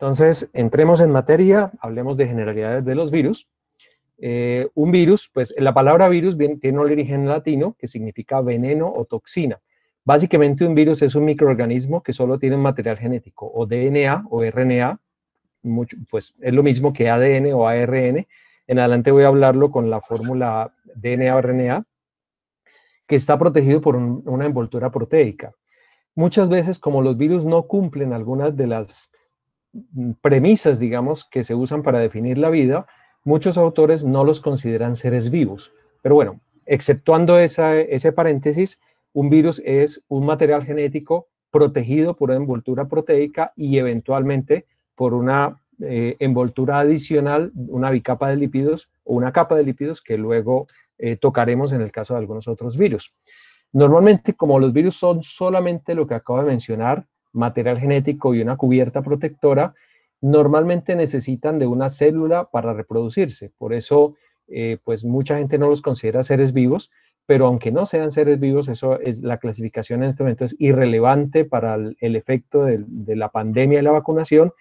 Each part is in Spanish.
Entonces, entremos en materia, hablemos de generalidades de los virus. Eh, un virus, pues la palabra virus tiene un origen latino que significa veneno o toxina. Básicamente un virus es un microorganismo que solo tiene un material genético, o DNA o RNA, pues es lo mismo que ADN o ARN. En adelante voy a hablarlo con la fórmula DNA o RNA, que está protegido por una envoltura proteica. Muchas veces, como los virus no cumplen algunas de las Mm, premisas, digamos, que se usan para definir la vida, muchos autores no los consideran seres vivos. Pero bueno, exceptuando ese paréntesis, un virus es un material genético protegido por una envoltura proteica y eventualmente por una eh, envoltura adicional, una bicapa de lípidos o una capa de lípidos que luego eh, tocaremos en el caso de algunos otros virus. Normalmente, como los virus son solamente lo que acabo de mencionar, material genético y una cubierta protectora, normalmente necesitan de una célula para reproducirse. Por eso, eh, pues mucha gente no los considera seres vivos, pero aunque no sean seres vivos, eso es la clasificación en este momento es irrelevante para el, efecto de, la pandemia y la vacunación.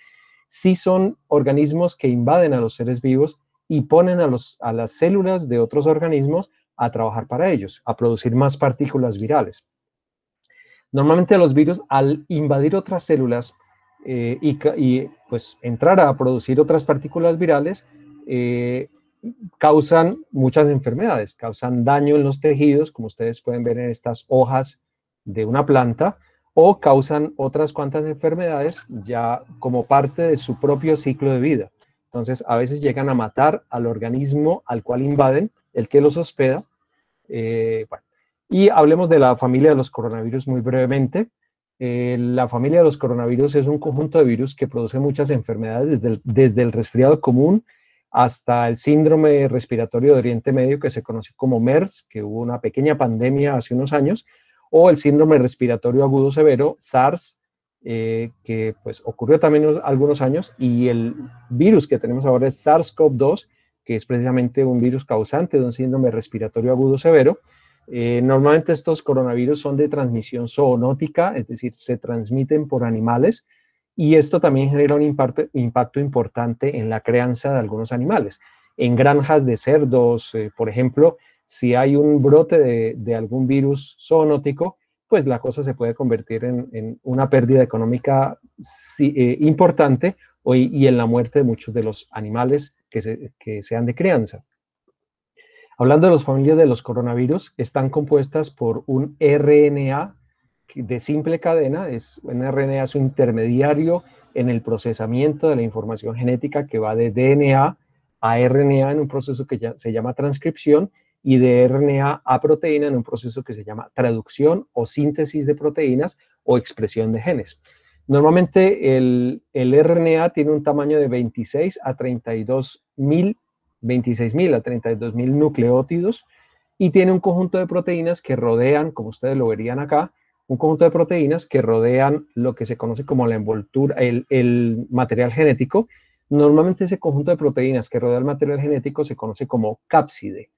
Sí son organismos que invaden a los seres vivos y ponen a, las células de otros organismos a trabajar para ellos, a producir más partículas virales. Normalmente los virus, al invadir otras células eh, y, pues entrar a producir otras partículas virales, eh, causan muchas enfermedades, causan daño en los tejidos, como ustedes pueden ver en estas hojas de una planta, o causan otras cuantas enfermedades ya como parte de su propio ciclo de vida. Entonces, a veces llegan a matar al organismo al cual invaden, el que los hospeda. Eh, y hablemos de la familia de los coronavirus muy brevemente. Eh, la familia de los coronavirus es un conjunto de virus que produce muchas enfermedades, desde el, resfriado común hasta el síndrome respiratorio de Oriente Medio, que se conoce como MERS, que hubo una pequeña pandemia hace unos años, o el síndrome respiratorio agudo severo, SARS, eh, que pues ocurrió también algunos años, y el virus que tenemos ahora es SARS-CoV-2, que es precisamente un virus causante de un síndrome respiratorio agudo severo, eh, normalmente estos coronavirus son de transmisión zoonótica, es decir, se transmiten por animales y esto también genera un impacto, importante en la crianza de algunos animales. En granjas de cerdos, eh, por ejemplo, si hay un brote de, algún virus zoonótico, pues la cosa se puede convertir en, una pérdida económica eh, importante y, en la muerte de muchos de los animales que sean de crianza. Hablando de las familias de los coronavirus, están compuestas por un RNA de simple cadena, es, un RNA es un intermediario en el procesamiento de la información genética que va de DNA a RNA en un proceso que se llama transcripción y de RNA a proteína en un proceso que se llama traducción o síntesis de proteínas o expresión de genes. Normalmente el, el RNA tiene un tamaño de 26 a 32 mil 26.000 a 32.000 nucleótidos y tiene un conjunto de proteínas que rodean, como ustedes lo verían acá, un conjunto de proteínas que rodean lo que se conoce como la envoltura, el, material genético. Normalmente ese conjunto de proteínas que rodea el material genético se conoce como cápside.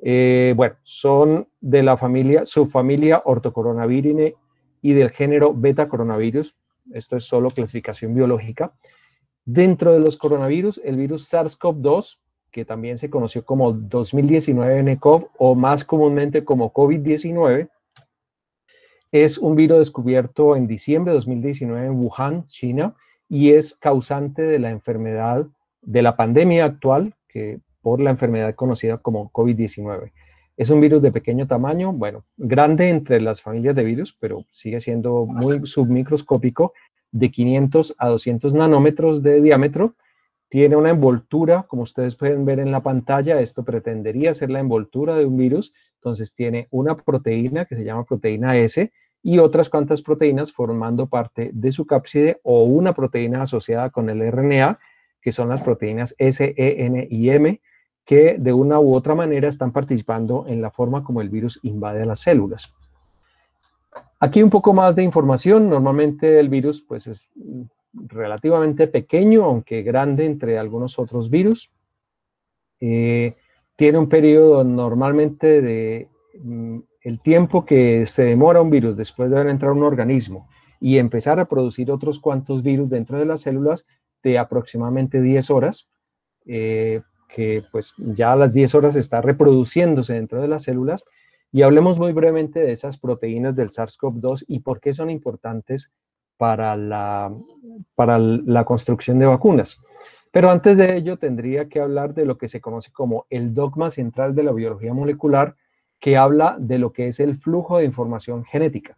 Eh, bueno, son de la familia, subfamilia ortocoronavirine y del género beta coronavirus. Esto es solo clasificación biológica. Dentro de los coronavirus, el virus SARS-CoV-2 que también se conoció como 2019 NCOV o más comúnmente como COVID-19, es un virus descubierto en diciembre de 2019 en Wuhan, China, y es causante de la enfermedad, de la pandemia actual, que por la enfermedad conocida como COVID-19. Es un virus de pequeño tamaño, bueno, grande entre las familias de virus, pero sigue siendo muy submicroscópico, de 500 a 200 nanómetros de diámetro, tiene una envoltura, como ustedes pueden ver en la pantalla, esto pretendería ser la envoltura de un virus, entonces tiene una proteína que se llama proteína S y otras cuantas proteínas formando parte de su cápside o una proteína asociada con el RNA, que son las proteínas S, E, N y M, que de una u otra manera están participando en la forma como el virus invade a las células. Aquí un poco más de información. Normalmente el virus pues, es relativamente pequeño, aunque grande entre algunos otros virus. Eh, tiene un periodo normalmente de mm, el tiempo que se demora un virus después de haber entrado a un organismo y empezar a producir otros cuantos virus dentro de las células de aproximadamente 10 horas, eh, que pues ya a las 10 horas está reproduciéndose dentro de las células. Y hablemos muy brevemente de esas proteínas del SARS-CoV-2 y por qué son importantes para la, para la construcción de vacunas. Pero antes de ello tendría que hablar de lo que se conoce como el dogma central de la biología molecular, que habla de lo que es el flujo de información genética.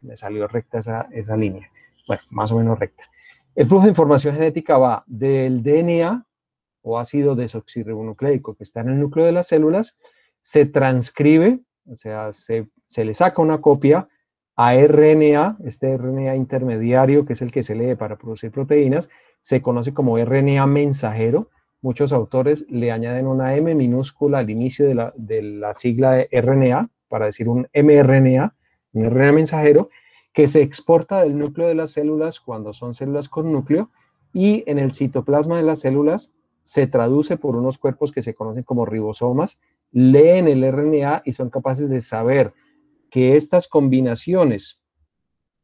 Me salió recta esa, esa línea. Bueno, más o menos recta. El flujo de información genética va del DNA o ácido desoxirribonucleico que está en el núcleo de las células, se transcribe, o sea, se, se le saca una copia a RNA, este RNA intermediario que es el que se lee para producir proteínas, se conoce como RNA mensajero. Muchos autores le añaden una M minúscula al inicio de la, de la sigla de RNA, para decir un mRNA, un RNA mensajero, que se exporta del núcleo de las células cuando son células con núcleo y en el citoplasma de las células se traduce por unos cuerpos que se conocen como ribosomas, leen el RNA y son capaces de saber que estas combinaciones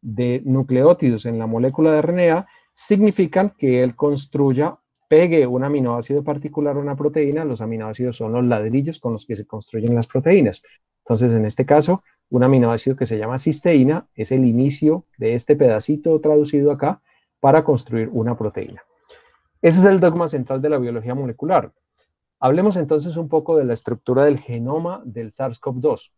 de nucleótidos en la molécula de RNA significan que él construya pegue un aminoácido particular a una proteína, los aminoácidos son los ladrillos con los que se construyen las proteínas. Entonces, en este caso, un aminoácido que se llama cisteína es el inicio de este pedacito traducido acá para construir una proteína. Ese es el dogma central de la biología molecular. Hablemos entonces un poco de la estructura del genoma del SARS-CoV-2.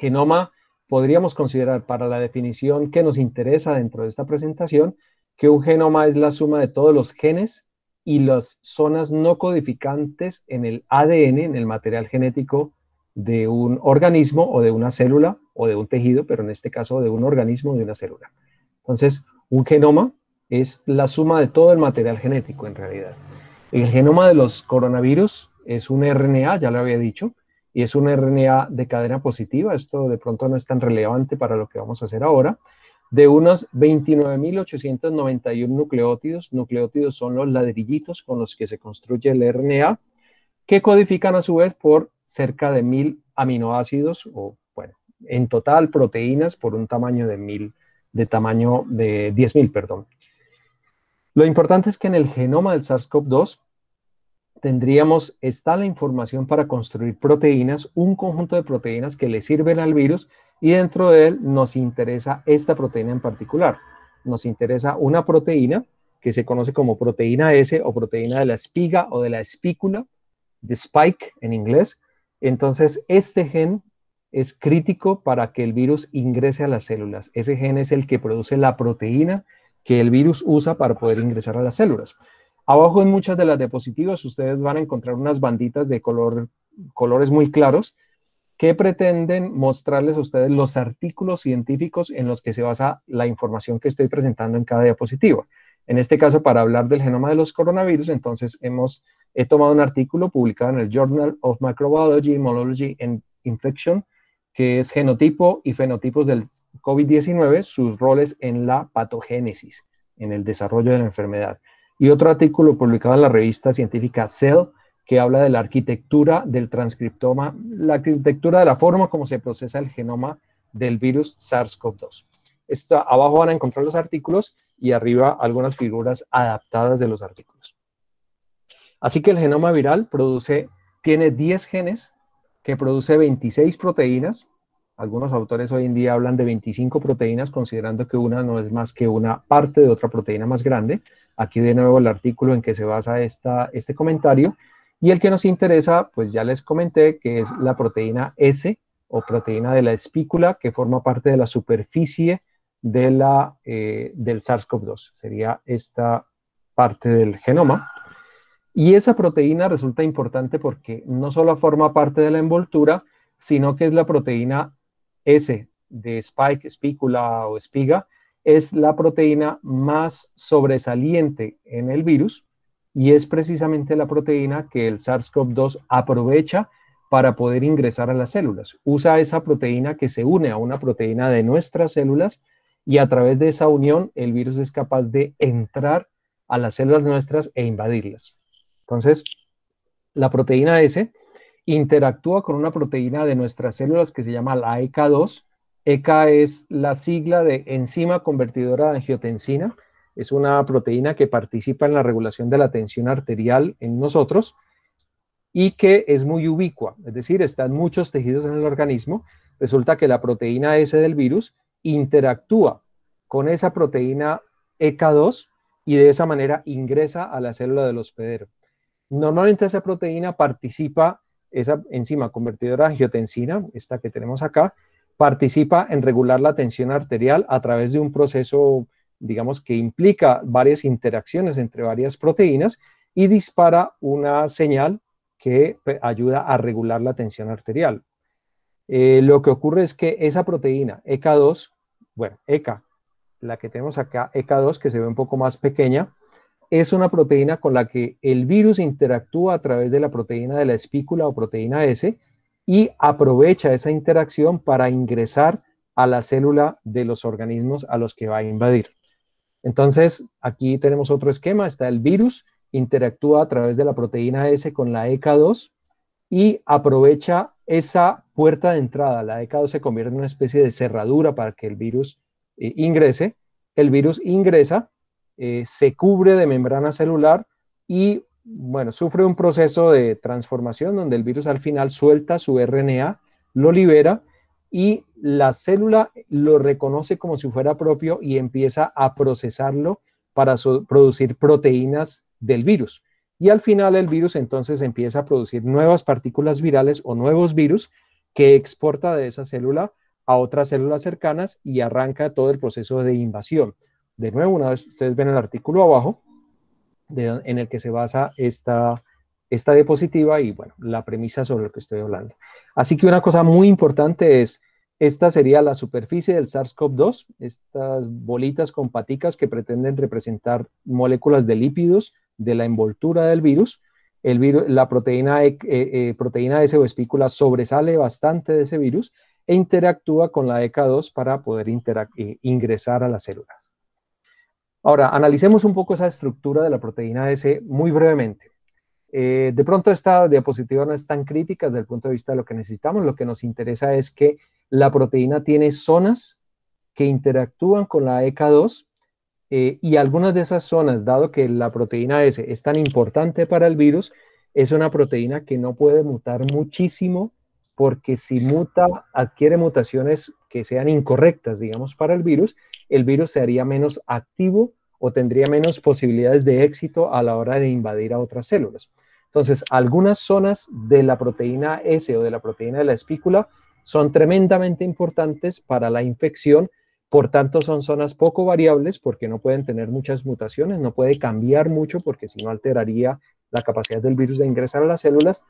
Genoma podríamos considerar para la definición que nos interesa dentro de esta presentación que un genoma es la suma de todos los genes y las zonas no codificantes en el ADN, en el material genético de un organismo o de una célula o de un tejido, pero en este caso de un organismo o de una célula. Entonces, un genoma es la suma de todo el material genético en realidad. El genoma de los coronavirus es un RNA, ya lo había dicho, y es un RNA de cadena positiva. Esto de pronto no es tan relevante para lo que vamos a hacer ahora de unos 29.891 nucleótidos. Nucleótidos son los ladrillitos con los que se construye el RNA, que codifican a su vez por cerca de mil aminoácidos, o bueno, en total proteínas por un tamaño de mil, de tamaño de 10.000, perdón. Lo importante es que en el genoma del SARS-CoV-2 tendríamos, está la información para construir proteínas, un conjunto de proteínas que le sirven al virus y dentro de él nos interesa esta proteína en particular. Nos interesa una proteína que se conoce como proteína S o proteína de la espiga o de la espícula, de spike en inglés. Entonces, este gen es crítico para que el virus ingrese a las células. Ese gen es el que produce la proteína que el virus usa para poder ingresar a las células. Abajo en muchas de las diapositivas ustedes van a encontrar unas banditas de color, colores muy claros que pretenden mostrarles a ustedes los artículos científicos en los que se basa la información que estoy presentando en cada diapositiva. En este caso, para hablar del genoma de los coronavirus, entonces hemos, he tomado un artículo publicado en el Journal of Microbiology, Immunology and Infection, que es genotipo y fenotipos del COVID-19, sus roles en la patogénesis, en el desarrollo de la enfermedad. Y otro artículo publicado en la revista científica Cell, que habla de la arquitectura del transcriptoma, la arquitectura de la forma como se procesa el genoma del virus SARS-CoV-2. Abajo van a encontrar los artículos y arriba algunas figuras adaptadas de los artículos. Así que el genoma viral produce, tiene 10 genes que produce 26 proteínas. Algunos autores hoy en día hablan de 25 proteínas, considerando que una no es más que una parte de otra proteína más grande. Aquí de nuevo el artículo en que se basa este comentario. Y el que nos interesa, pues ya les comenté que es la proteína S o proteína de la espícula que forma parte de la superficie de la, eh, del SARS-CoV-2. Sería esta parte del genoma. Y esa proteína resulta importante porque no solo forma parte de la envoltura, sino que es la proteína S de spike, espícula o espiga, es la proteína más sobresaliente en el virus y es precisamente la proteína que el SARS-CoV-2 aprovecha para poder ingresar a las células. Usa esa proteína que se une a una proteína de nuestras células y a través de esa unión el virus es capaz de entrar a las células nuestras e invadirlas. Entonces, la proteína S interactúa con una proteína de nuestras células que se llama la ECA2. ECA es la sigla de enzima convertidora de angiotensina. Es una proteína que participa en la regulación de la tensión arterial en nosotros y que es muy ubicua, es decir, está en muchos tejidos en el organismo. Resulta que la proteína S del virus interactúa con esa proteína ECA2 y de esa manera ingresa a la célula del hospedero. Normalmente esa proteína participa, esa enzima convertidora de angiotensina, esta que tenemos acá, participa en regular la tensión arterial a través de un proceso, digamos, que implica varias interacciones entre varias proteínas y dispara una señal que ayuda a regular la tensión arterial. Eh, lo que ocurre es que esa proteína EK2, bueno, ECA, la que tenemos acá, EK2, que se ve un poco más pequeña, es una proteína con la que el virus interactúa a través de la proteína de la espícula o proteína S y aprovecha esa interacción para ingresar a la célula de los organismos a los que va a invadir. Entonces, aquí tenemos otro esquema, está el virus, interactúa a través de la proteína S con la EK2 y aprovecha esa puerta de entrada. La EK2 se convierte en una especie de cerradura para que el virus eh, ingrese. El virus ingresa eh, se cubre de membrana celular y, bueno, sufre un proceso de transformación donde el virus al final suelta su RNA, lo libera y la célula lo reconoce como si fuera propio y empieza a procesarlo para producir proteínas del virus. Y al final el virus entonces empieza a producir nuevas partículas virales o nuevos virus que exporta de esa célula a otras células cercanas y arranca todo el proceso de invasión. De nuevo, una vez ustedes ven el artículo abajo, en el que se basa esta, esta diapositiva y, bueno, la premisa sobre lo que estoy hablando. Así que una cosa muy importante es, esta sería la superficie del SARS-CoV-2, estas bolitas con paticas que pretenden representar moléculas de lípidos de la envoltura del virus. El virus la proteína, eh, eh, proteína S o espícula sobresale bastante de ese virus e interactúa con la ECA2 para poder eh, ingresar a las células. Ahora, analicemos un poco esa estructura de la proteína S muy brevemente. Eh, de pronto esta diapositiva no es tan crítica desde el punto de vista de lo que necesitamos. Lo que nos interesa es que la proteína tiene zonas que interactúan con la EK2 eh, y algunas de esas zonas, dado que la proteína S es tan importante para el virus, es una proteína que no puede mutar muchísimo porque si muta, adquiere mutaciones que sean incorrectas, digamos, para el virus, el virus se haría menos activo o tendría menos posibilidades de éxito a la hora de invadir a otras células. Entonces, algunas zonas de la proteína S o de la proteína de la espícula son tremendamente importantes para la infección, por tanto son zonas poco variables porque no pueden tener muchas mutaciones, no puede cambiar mucho porque si no alteraría la capacidad del virus de ingresar a las células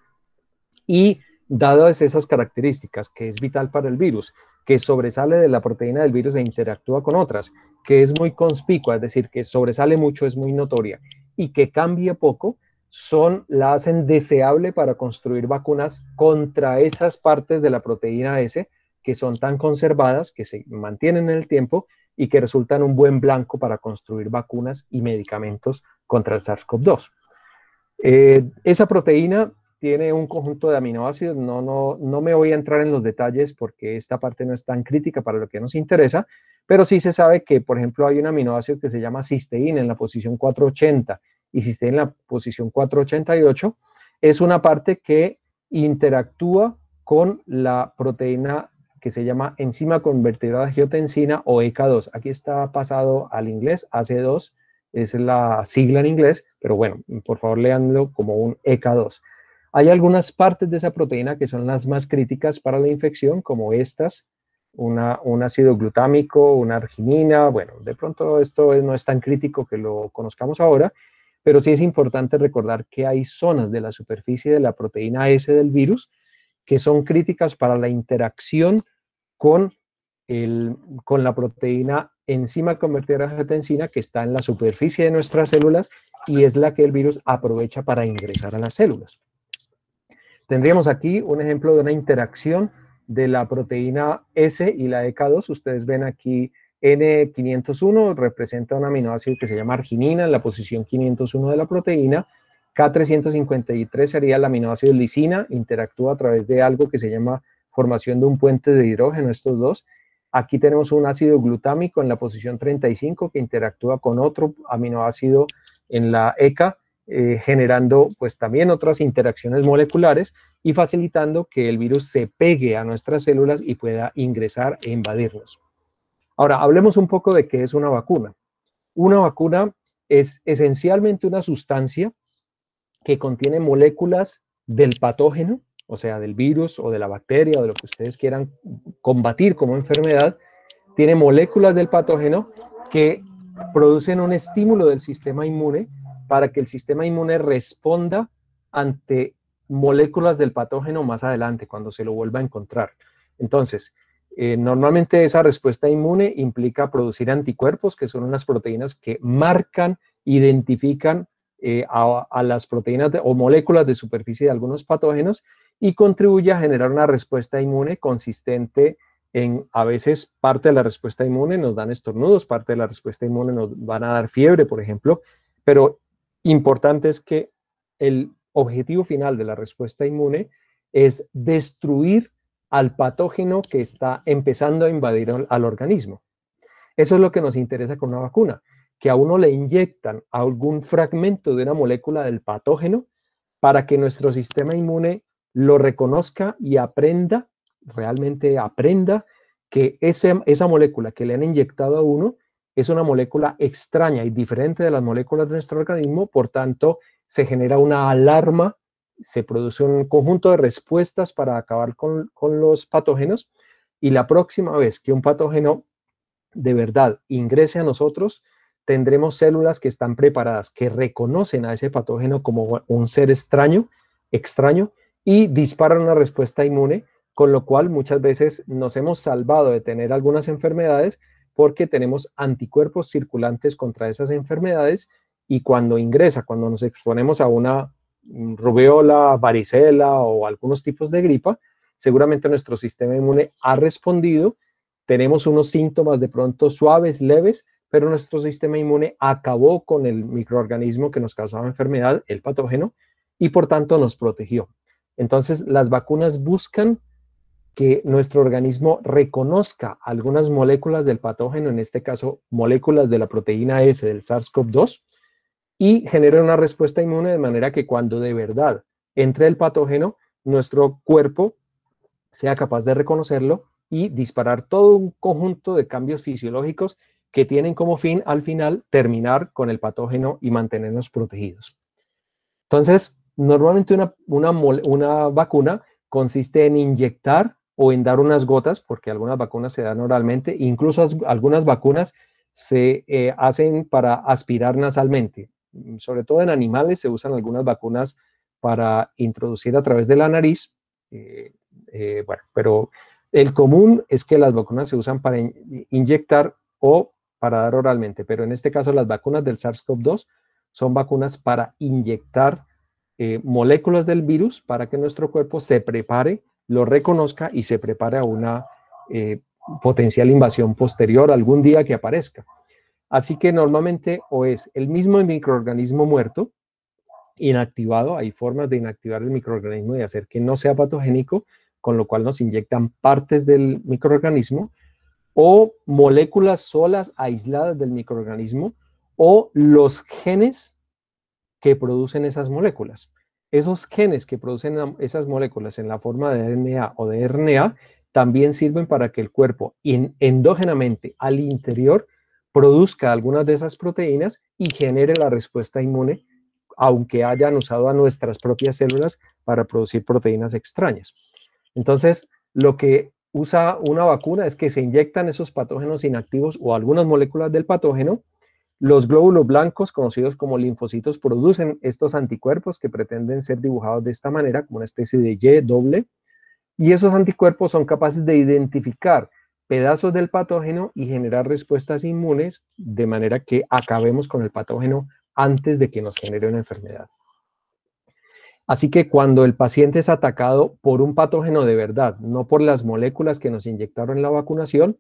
y dadas esas características, que es vital para el virus, que sobresale de la proteína del virus e interactúa con otras, que es muy conspicua, es decir, que sobresale mucho, es muy notoria, y que cambie poco, son, la hacen deseable para construir vacunas contra esas partes de la proteína S que son tan conservadas, que se mantienen en el tiempo y que resultan un buen blanco para construir vacunas y medicamentos contra el SARS-CoV-2. Eh, esa proteína tiene un conjunto de aminoácidos. No, no, no me voy a entrar en los detalles porque esta parte no es tan crítica para lo que nos interesa, pero sí se sabe que, por ejemplo, hay un aminoácido que se llama cisteína en la posición 480 y cisteína en la posición 488. Es una parte que interactúa con la proteína que se llama enzima convertidora de angiotensina o EK2. Aquí está pasado al inglés, AC2 es la sigla en inglés, pero bueno, por favor leanlo como un EK2. Hay algunas partes de esa proteína que son las más críticas para la infección, como estas, un ácido glutámico, una arginina. Bueno, de pronto esto no es tan crítico que lo conozcamos ahora, pero sí es importante recordar que hay zonas de la superficie de la proteína S del virus que son críticas para la interacción con, el, con la proteína enzima convertida a angiotensina que está en la superficie de nuestras células y es la que el virus aprovecha para ingresar a las células. Tendríamos aquí un ejemplo de una interacción de la proteína S y la EK2. Ustedes ven aquí N501 representa un aminoácido que se llama arginina en la posición 501 de la proteína. K353 sería el aminoácido lisina, interactúa a través de algo que se llama formación de un puente de hidrógeno, estos dos. Aquí tenemos un ácido glutámico en la posición 35 que interactúa con otro aminoácido en la ECA eh, generando pues también otras interacciones moleculares y facilitando que el virus se pegue a nuestras células y pueda ingresar e invadirnos. Ahora, hablemos un poco de qué es una vacuna. Una vacuna es esencialmente una sustancia que contiene moléculas del patógeno, o sea, del virus o de la bacteria o de lo que ustedes quieran combatir como enfermedad, tiene moléculas del patógeno que producen un estímulo del sistema inmune para que el sistema inmune responda ante moléculas del patógeno más adelante, cuando se lo vuelva a encontrar. Entonces, eh, normalmente esa respuesta inmune implica producir anticuerpos, que son unas proteínas que marcan, identifican eh, a, las proteínas o moléculas de superficie de algunos patógenos y contribuye a generar una respuesta inmune consistente en, a veces, parte de la respuesta inmune nos dan estornudos, parte de la respuesta inmune nos van a dar fiebre, por ejemplo, pero importante es que el objetivo final de la respuesta inmune es destruir al patógeno que está empezando a invadir al organismo. Eso es lo que nos interesa con una vacuna, que a uno le inyectan algún fragmento de una molécula del patógeno para que nuestro sistema inmune lo reconozca y aprenda, realmente aprenda que esa molécula que le han inyectado a uno es una molécula extraña y diferente de las moléculas de nuestro organismo, por tanto, se genera una alarma, se produce un conjunto de respuestas para acabar con, los patógenos y la próxima vez que un patógeno de verdad ingrese a nosotros, tendremos células que están preparadas, que reconocen a ese patógeno como un ser extraño, extraño, y disparan una respuesta inmune, con lo cual muchas veces nos hemos salvado de tener algunas enfermedades porque tenemos anticuerpos circulantes contra esas enfermedades y cuando ingresa, cuando nos exponemos a una rubiola, varicela o algunos tipos de gripa, seguramente nuestro sistema inmune ha respondido, tenemos unos síntomas de pronto suaves, leves, pero nuestro sistema inmune acabó con el microorganismo que nos causaba enfermedad, el patógeno, y por tanto nos protegió. Entonces, las vacunas buscan que nuestro organismo reconozca algunas moléculas del patógeno, en este caso moléculas de la proteína S del SARS-CoV-2, y genere una respuesta inmune de manera que cuando de verdad entre el patógeno, nuestro cuerpo sea capaz de reconocerlo y disparar todo un conjunto de cambios fisiológicos que tienen como fin al final terminar con el patógeno y mantenernos protegidos. Entonces, normalmente una, una, una vacuna consiste en inyectar o en dar unas gotas, porque algunas vacunas se dan oralmente, incluso algunas vacunas se eh, hacen para aspirar nasalmente. Mm, sobre todo en animales se usan algunas vacunas para introducir a través de la nariz. Eh, eh, bueno, pero el común es que las vacunas se usan para inyectar o para dar oralmente, pero en este caso las vacunas del SARS-CoV-2 son vacunas para inyectar moléculas del virus para que nuestro cuerpo se prepare lo reconozca y se prepare a una eh, potencial invasión posterior algún día que aparezca. Así que normalmente o es el mismo microorganismo muerto, inactivado, hay formas de inactivar el microorganismo y hacer que no sea patogénico, con lo cual nos inyectan partes del microorganismo, o moléculas solas aisladas del microorganismo, o los genes que producen esas moléculas esos genes que producen esas moléculas en la forma de DNA o de RNA también sirven para que el cuerpo endógenamente al interior produzca algunas de esas proteínas y genere la respuesta inmune, aunque hayan usado a nuestras propias células para producir proteínas extrañas. Entonces, lo que usa una vacuna es que se inyectan esos patógenos inactivos o algunas moléculas del patógeno los glóbulos blancos, conocidos como linfocitos, producen estos anticuerpos que pretenden ser dibujados de esta manera, como una especie de Y doble, y esos anticuerpos son capaces de identificar pedazos del patógeno y generar respuestas inmunes de manera que acabemos con el patógeno antes de que nos genere una enfermedad. Así que cuando el paciente es atacado por un patógeno de verdad, no por las moléculas que nos inyectaron en la vacunación,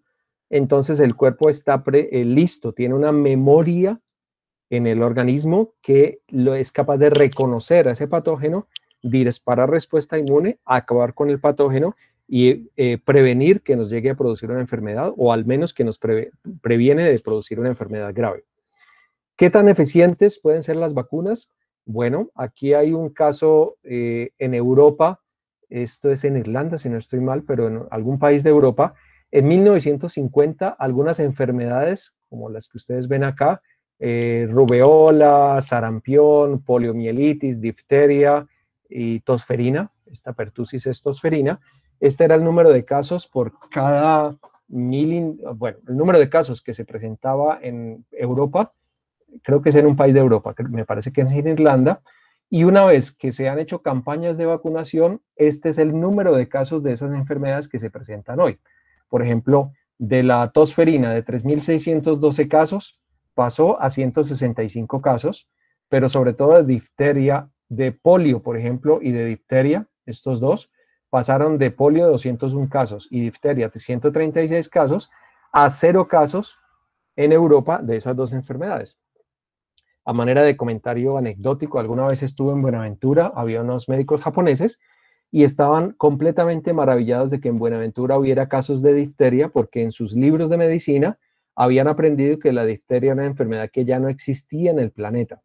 entonces el cuerpo está eh, listo, tiene una memoria en el organismo que lo es capaz de reconocer a ese patógeno, disparar respuesta inmune, acabar con el patógeno y eh, prevenir que nos llegue a producir una enfermedad o al menos que nos previene de producir una enfermedad grave. ¿Qué tan eficientes pueden ser las vacunas? Bueno, aquí hay un caso eh, en Europa, esto es en Irlanda, si no estoy mal, pero en algún país de Europa, en 1950 algunas enfermedades, como las que ustedes ven acá, eh, rubeola, sarampión, poliomielitis, difteria y tosferina, esta pertusis es tosferina. Este era el número de casos por cada mil, bueno, el número de casos que se presentaba en Europa, creo que es en un país de Europa, me parece que es en Irlanda, y una vez que se han hecho campañas de vacunación, este es el número de casos de esas enfermedades que se presentan hoy. Por ejemplo, de la tosferina de 3.612 casos, pasó a 165 casos, pero sobre todo de difteria, de polio, por ejemplo, y de difteria, estos dos, pasaron de polio 201 casos y difteria 136 casos a cero casos en Europa de esas dos enfermedades. A manera de comentario anecdótico, alguna vez estuve en Buenaventura, había unos médicos japoneses y estaban completamente maravillados de que en Buenaventura hubiera casos de difteria porque en sus libros de medicina habían aprendido que la difteria era una enfermedad que ya no existía en el planeta.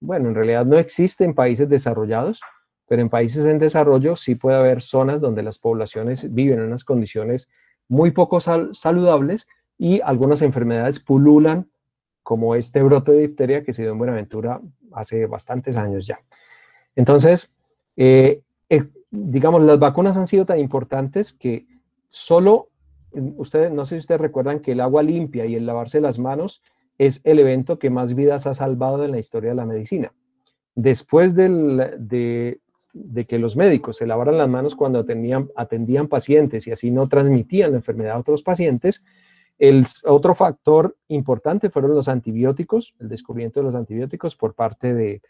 Bueno, en realidad no existe en países desarrollados, pero en países en desarrollo sí puede haber zonas donde las poblaciones viven en unas condiciones muy poco saludables y algunas enfermedades pululan, como este brote de difteria que se dio en Buenaventura hace bastantes años ya. Entonces, eh, eh, digamos, las vacunas han sido tan importantes que solo ustedes, no sé si ustedes recuerdan que el agua limpia y el lavarse las manos es el evento que más vidas ha salvado en la historia de la medicina. Después de, que los médicos se lavaran las manos cuando atendían, atendían pacientes y así no transmitían la enfermedad a otros pacientes, el otro factor importante fueron los antibióticos, el descubrimiento de los antibióticos por parte de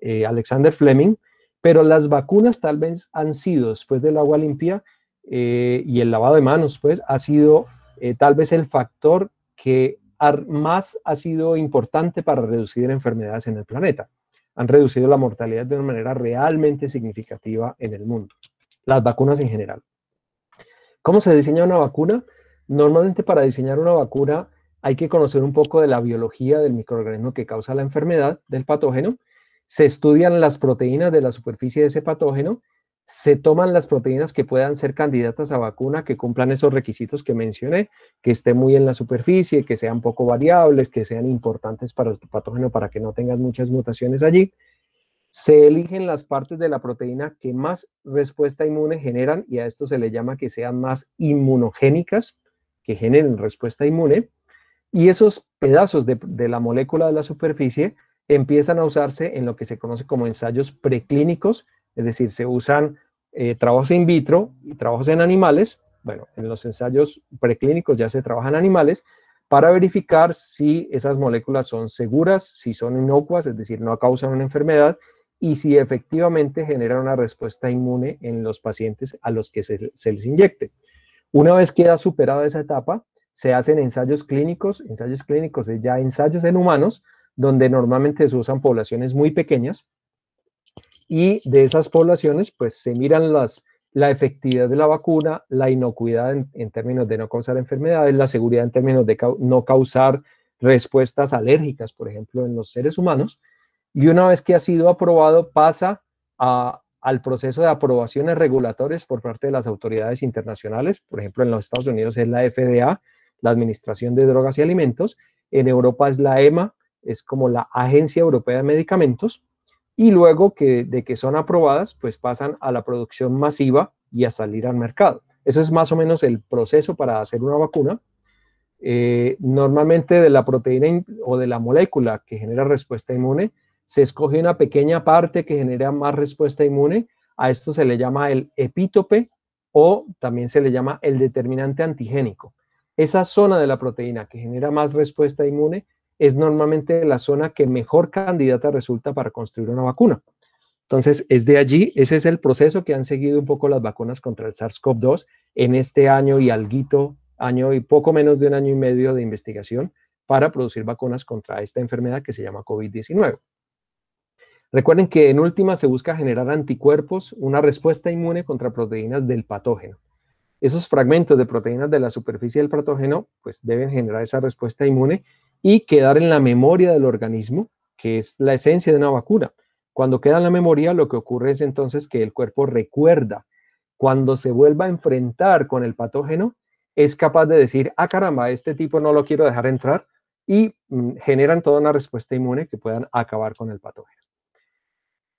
eh, Alexander Fleming, pero las vacunas tal vez han sido, después del agua limpia, eh, y el lavado de manos, pues, ha sido eh, tal vez el factor que más ha sido importante para reducir enfermedades en el planeta. Han reducido la mortalidad de una manera realmente significativa en el mundo. Las vacunas en general. ¿Cómo se diseña una vacuna? Normalmente para diseñar una vacuna hay que conocer un poco de la biología del microorganismo que causa la enfermedad del patógeno. Se estudian las proteínas de la superficie de ese patógeno se toman las proteínas que puedan ser candidatas a vacuna, que cumplan esos requisitos que mencioné, que estén muy en la superficie, que sean poco variables, que sean importantes para el patógeno para que no tengan muchas mutaciones allí. Se eligen las partes de la proteína que más respuesta inmune generan y a esto se le llama que sean más inmunogénicas, que generen respuesta inmune. Y esos pedazos de, de la molécula de la superficie empiezan a usarse en lo que se conoce como ensayos preclínicos, es decir, se usan eh, trabajos in vitro y trabajos en animales. Bueno, en los ensayos preclínicos ya se trabajan animales para verificar si esas moléculas son seguras, si son inocuas, es decir, no causan una enfermedad y si efectivamente generan una respuesta inmune en los pacientes a los que se, les inyecte. Una vez que ha superado esa etapa, se hacen ensayos clínicos, ensayos clínicos es ya ensayos en humanos, donde normalmente se usan poblaciones muy pequeñas, y de esas poblaciones, pues se miran las, la efectividad de la vacuna, la inocuidad en, términos de no causar enfermedades, la seguridad en términos de no causar respuestas alérgicas, por ejemplo, en los seres humanos. Y una vez que ha sido aprobado, pasa al proceso de aprobaciones regulatorias por parte de las autoridades internacionales. Por ejemplo, en los Estados Unidos es la FDA, la Administración de Drogas y Alimentos. En Europa es la EMA, es como la Agencia Europea de Medicamentos y luego que, de que son aprobadas, pues pasan a la producción masiva y a salir al mercado. Eso es más o menos el proceso para hacer una vacuna. Eh, normalmente de la proteína o de la molécula que genera respuesta inmune, se escoge una pequeña parte que genera más respuesta inmune. A esto se le llama el epítope o también se le llama el determinante antigénico. Esa zona de la proteína que genera más respuesta inmune es normalmente la zona que mejor candidata resulta para construir una vacuna. Entonces, es de allí, ese es el proceso que han seguido un poco las vacunas contra el SARS-CoV-2 en este año y alguito, año y poco menos de un año y medio de investigación para producir vacunas contra esta enfermedad que se llama COVID-19. Recuerden que en última se busca generar anticuerpos, una respuesta inmune contra proteínas del patógeno. Esos fragmentos de proteínas de la superficie del patógeno pues deben generar esa respuesta inmune y quedar en la memoria del organismo, que es la esencia de una vacuna. Cuando queda en la memoria, lo que ocurre es entonces que el cuerpo recuerda. Cuando se vuelva a enfrentar con el patógeno, es capaz de decir, ah, caramba, este tipo no lo quiero dejar entrar, y mm, generan toda una respuesta inmune que puedan acabar con el patógeno.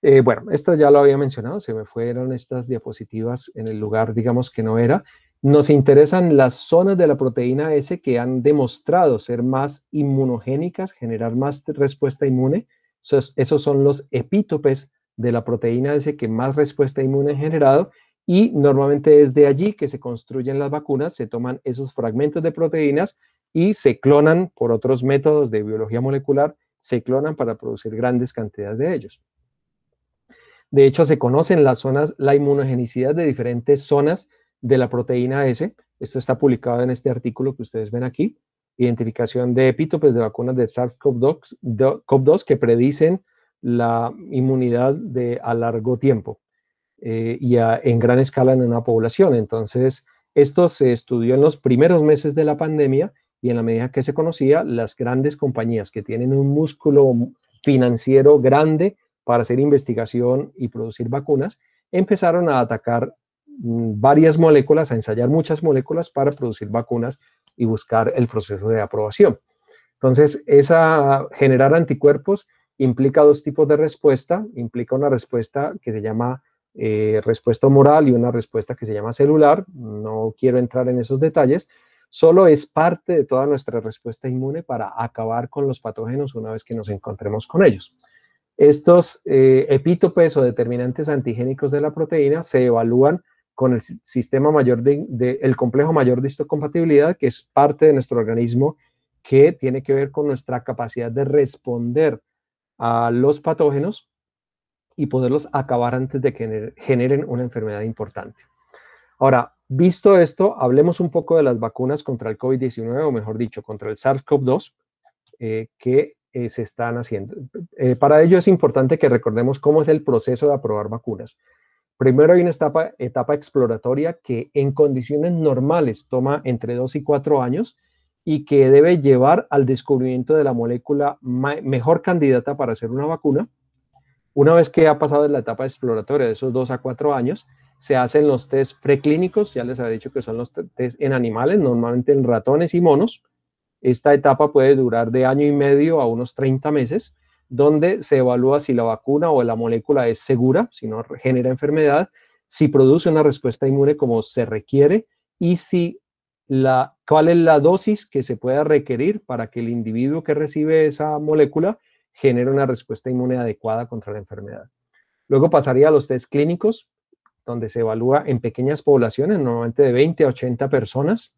Eh, bueno, esto ya lo había mencionado, se me fueron estas diapositivas en el lugar, digamos, que no era. Nos interesan las zonas de la proteína S que han demostrado ser más inmunogénicas, generar más respuesta inmune. Esos, son los epítopes de la proteína S que más respuesta inmune han generado y normalmente es de allí que se construyen las vacunas, se toman esos fragmentos de proteínas y se clonan por otros métodos de biología molecular, se clonan para producir grandes cantidades de ellos. De hecho, se conocen las zonas, la inmunogenicidad de diferentes zonas de la proteína S. Esto está publicado en este artículo que ustedes ven aquí. Identificación de epítopes de vacunas de SARS-CoV-2 que predicen la inmunidad de a largo tiempo eh, y en gran escala en una población. Entonces, esto se estudió en los primeros meses de la pandemia y en la medida que se conocía, las grandes compañías que tienen un músculo financiero grande para hacer investigación y producir vacunas, empezaron a atacar varias moléculas, a ensayar muchas moléculas para producir vacunas y buscar el proceso de aprobación. Entonces, esa, generar anticuerpos implica dos tipos de respuesta. Implica una respuesta que se llama eh, respuesta moral y una respuesta que se llama celular. No quiero entrar en esos detalles. Solo es parte de toda nuestra respuesta inmune para acabar con los patógenos una vez que nos encontremos con ellos. Estos eh, epítopes o determinantes antigénicos de la proteína se evalúan con el sistema mayor de, el complejo mayor de histocompatibilidad, que es parte de nuestro organismo que tiene que ver con nuestra capacidad de responder a los patógenos y poderlos acabar antes de que generen una enfermedad importante. Ahora, visto esto, hablemos un poco de las vacunas contra el COVID-19, o mejor dicho, contra el SARS-CoV-2, eh, que eh, se están haciendo. Eh, para ello es importante que recordemos cómo es el proceso de aprobar vacunas. Primero hay una etapa, exploratoria que en condiciones normales toma entre 2 y 4 años y que debe llevar al descubrimiento de la molécula mejor candidata para hacer una vacuna. Una vez que ha pasado la etapa exploratoria de esos 2 a 4 años, se hacen los test preclínicos, ya les había dicho que son los test en animales, normalmente en ratones y monos. Esta etapa puede durar de año y medio a unos 30 meses donde se evalúa si la vacuna o la molécula es segura, si no genera enfermedad, si produce una respuesta inmune como se requiere y si la, cuál es la dosis que se pueda requerir para que el individuo que recibe esa molécula genere una respuesta inmune adecuada contra la enfermedad. Luego pasaría a los test clínicos, donde se evalúa en pequeñas poblaciones, normalmente de 20 a 80 personas.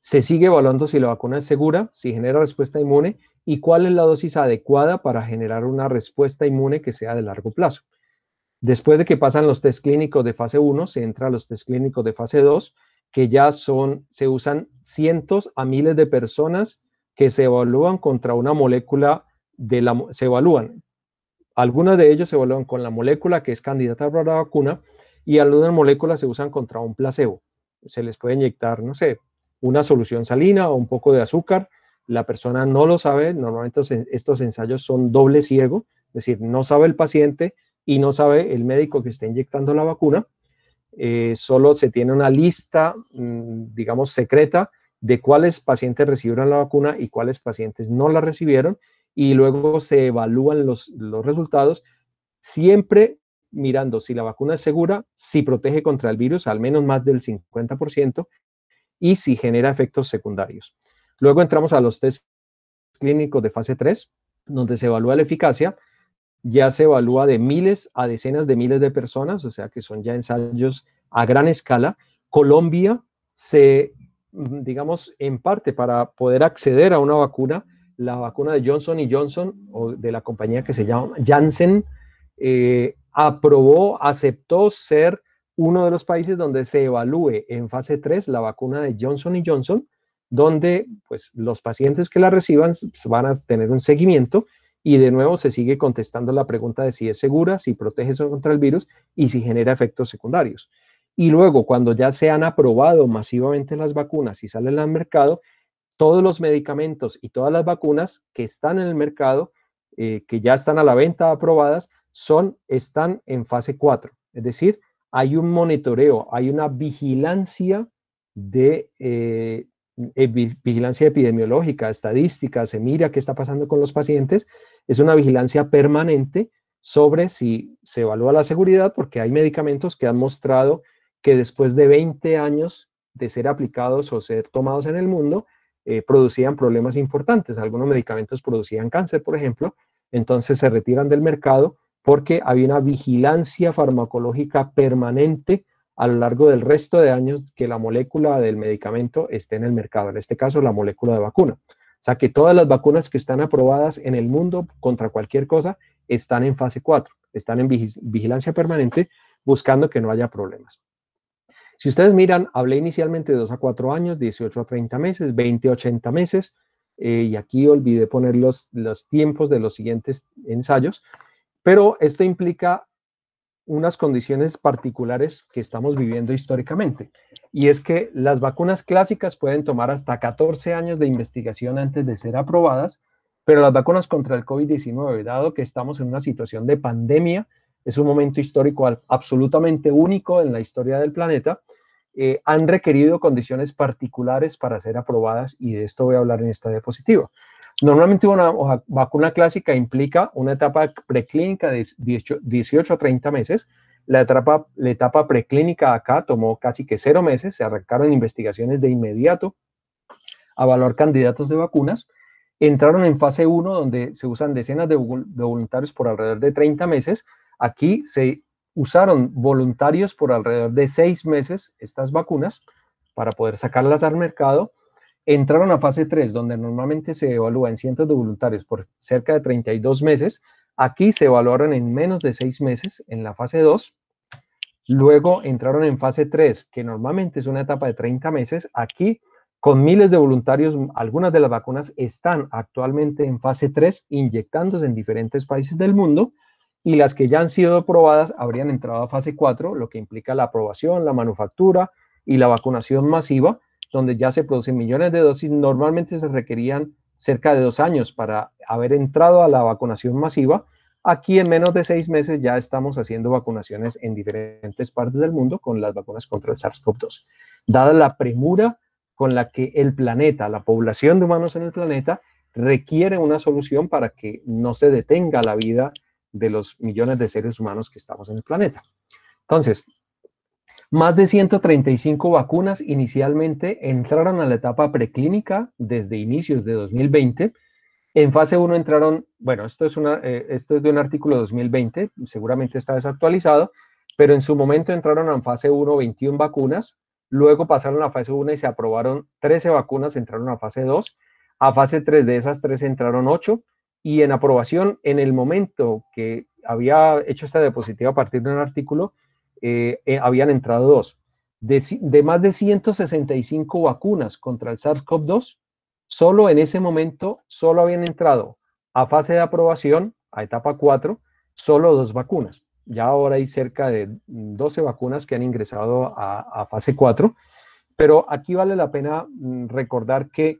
Se sigue evaluando si la vacuna es segura, si genera respuesta inmune y cuál es la dosis adecuada para generar una respuesta inmune que sea de largo plazo. Después de que pasan los test clínicos de fase 1, se entra a los test clínicos de fase 2, que ya son, se usan cientos a miles de personas que se evalúan contra una molécula de la, se evalúan. Algunas de ellos se evalúan con la molécula que es candidata para la vacuna y algunas moléculas se usan contra un placebo. Se les puede inyectar, no sé, una solución salina o un poco de azúcar la persona no lo sabe, normalmente estos ensayos son doble ciego, es decir, no sabe el paciente y no sabe el médico que está inyectando la vacuna, eh, solo se tiene una lista, mm, digamos, secreta de cuáles pacientes recibieron la vacuna y cuáles pacientes no la recibieron, y luego se evalúan los, los resultados, siempre mirando si la vacuna es segura, si protege contra el virus, al menos más del 50%, y si genera efectos secundarios. Luego entramos a los test clínicos de fase 3, donde se evalúa la eficacia. Ya se evalúa de miles a decenas de miles de personas, o sea que son ya ensayos a gran escala. Colombia se, digamos, en parte para poder acceder a una vacuna, la vacuna de Johnson Johnson, o de la compañía que se llama Janssen, eh, aprobó, aceptó ser uno de los países donde se evalúe en fase 3 la vacuna de Johnson Johnson, donde pues, los pacientes que la reciban van a tener un seguimiento y de nuevo se sigue contestando la pregunta de si es segura, si protege contra el virus y si genera efectos secundarios. Y luego, cuando ya se han aprobado masivamente las vacunas y salen al mercado, todos los medicamentos y todas las vacunas que están en el mercado, eh, que ya están a la venta aprobadas, son, están en fase 4. Es decir, hay un monitoreo, hay una vigilancia de eh, vigilancia epidemiológica, estadística, se mira qué está pasando con los pacientes, es una vigilancia permanente sobre si se evalúa la seguridad, porque hay medicamentos que han mostrado que después de 20 años de ser aplicados o ser tomados en el mundo, eh, producían problemas importantes. Algunos medicamentos producían cáncer, por ejemplo, entonces se retiran del mercado porque había una vigilancia farmacológica permanente a lo largo del resto de años que la molécula del medicamento esté en el mercado, en este caso la molécula de vacuna. O sea que todas las vacunas que están aprobadas en el mundo contra cualquier cosa están en fase 4, están en vigilancia permanente buscando que no haya problemas. Si ustedes miran, hablé inicialmente de 2 a 4 años, 18 a 30 meses, 20 a 80 meses, eh, y aquí olvidé poner los, los tiempos de los siguientes ensayos, pero esto implica unas condiciones particulares que estamos viviendo históricamente. Y es que las vacunas clásicas pueden tomar hasta 14 años de investigación antes de ser aprobadas, pero las vacunas contra el COVID-19, dado que estamos en una situación de pandemia, es un momento histórico absolutamente único en la historia del planeta, eh, han requerido condiciones particulares para ser aprobadas y de esto voy a hablar en esta diapositiva. Normalmente una vacuna clásica implica una etapa preclínica de 18 a 30 meses. La etapa, preclínica acá tomó casi que cero meses. Se arrancaron investigaciones de inmediato a evaluar candidatos de vacunas. Entraron en fase 1, donde se usan decenas de, de voluntarios por alrededor de 30 meses. Aquí se usaron voluntarios por alrededor de seis meses estas vacunas para poder sacarlas al mercado entraron a fase 3, donde normalmente se evalúa en cientos de voluntarios por cerca de 32 meses. Aquí se evaluaron en menos de 6 meses en la fase 2. Luego entraron en fase 3, que normalmente es una etapa de 30 meses. Aquí, con miles de voluntarios, algunas de las vacunas están actualmente en fase 3, inyectándose en diferentes países del mundo. Y las que ya han sido aprobadas habrían entrado a fase 4, lo que implica la aprobación, la manufactura y la vacunación masiva donde ya se producen millones de dosis, normalmente se requerían cerca de dos años para haber entrado a la vacunación masiva. Aquí en menos de seis meses ya estamos haciendo vacunaciones en diferentes partes del mundo con las vacunas contra el SARS-CoV-2. Dada la premura con la que el planeta, la población de humanos en el planeta, requiere una solución para que no se detenga la vida de los millones de seres humanos que estamos en el planeta. Entonces, más de 135 vacunas inicialmente entraron a la etapa preclínica desde inicios de 2020. En fase 1 entraron, bueno, esto es, una, eh, esto es de un artículo de 2020, seguramente está desactualizado, pero en su momento entraron en fase 1 21 vacunas, luego pasaron a fase 1 y se aprobaron 13 vacunas, entraron a fase 2, a fase 3 de esas 3 entraron 8 y en aprobación en el momento que había hecho esta diapositiva a partir de un artículo, eh, eh, habían entrado dos. De, más de 165 vacunas contra el SARS-CoV-2, solo en ese momento, solo habían entrado a fase de aprobación, a etapa 4, solo dos vacunas. Ya ahora hay cerca de 12 vacunas que han ingresado a, fase 4, pero aquí vale la pena mm, recordar que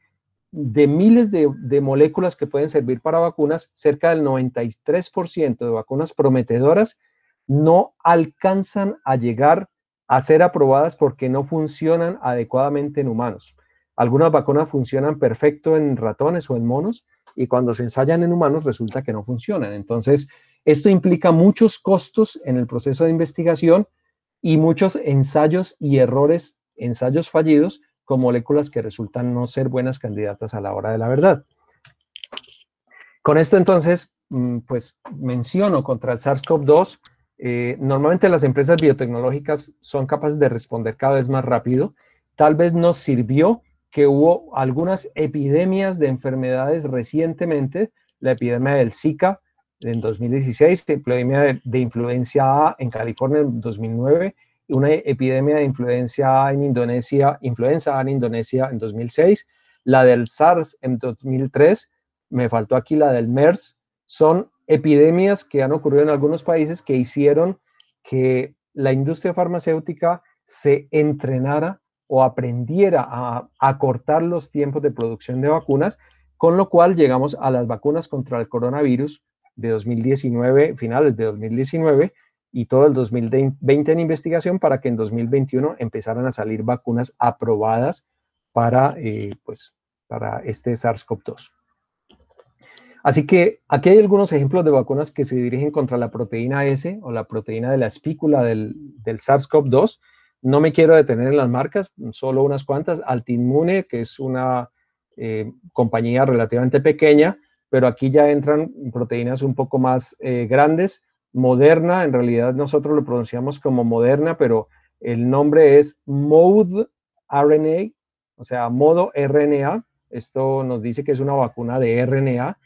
de miles de, de, moléculas que pueden servir para vacunas, cerca del 93% de vacunas prometedoras no alcanzan a llegar a ser aprobadas porque no funcionan adecuadamente en humanos. Algunas vacunas funcionan perfecto en ratones o en monos y cuando se ensayan en humanos resulta que no funcionan. Entonces, esto implica muchos costos en el proceso de investigación y muchos ensayos y errores, ensayos fallidos con moléculas que resultan no ser buenas candidatas a la hora de la verdad. Con esto entonces, mm, pues menciono contra el SARS-CoV-2 eh, normalmente las empresas biotecnológicas son capaces de responder cada vez más rápido. Tal vez nos sirvió que hubo algunas epidemias de enfermedades recientemente, la epidemia del Zika en 2016, la epidemia de, influencia A en California en 2009, y una epidemia de influencia A en Indonesia, influenza A en Indonesia en 2006, la del SARS en 2003, me faltó aquí la del MERS, son epidemias que han ocurrido en algunos países que hicieron que la industria farmacéutica se entrenara o aprendiera a acortar los tiempos de producción de vacunas, con lo cual llegamos a las vacunas contra el coronavirus de 2019, finales de 2019 y todo el 2020 en investigación para que en 2021 empezaran a salir vacunas aprobadas para, eh, pues, para este SARS-CoV-2. Así que aquí hay algunos ejemplos de vacunas que se dirigen contra la proteína S o la proteína de la espícula del, SARS-CoV-2. No me quiero detener en las marcas, solo unas cuantas. Altinmune, que es una eh, compañía relativamente pequeña, pero aquí ya entran proteínas un poco más eh, grandes. Moderna, en realidad nosotros lo pronunciamos como Moderna, pero el nombre es Mode RNA, o sea, modo RNA. Esto nos dice que es una vacuna de RNA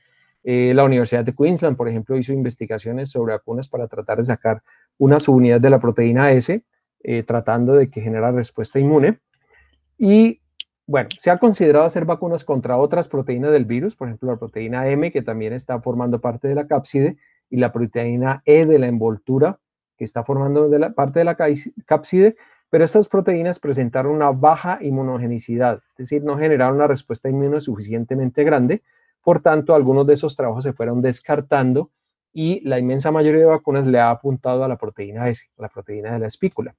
eh, la Universidad de Queensland, por ejemplo, hizo investigaciones sobre vacunas para tratar de sacar una subunidad de la proteína S, eh, tratando de que genera respuesta inmune. Y bueno, se ha considerado hacer vacunas contra otras proteínas del virus, por ejemplo, la proteína M, que también está formando parte de la cápside, y la proteína E de la envoltura, que está formando parte de la cápside, pero estas proteínas presentaron una baja inmunogenicidad, es decir, no generaron una respuesta inmune suficientemente grande, por tanto, algunos de esos trabajos se fueron descartando y la inmensa mayoría de vacunas le ha apuntado a la proteína S, la proteína de la espícula.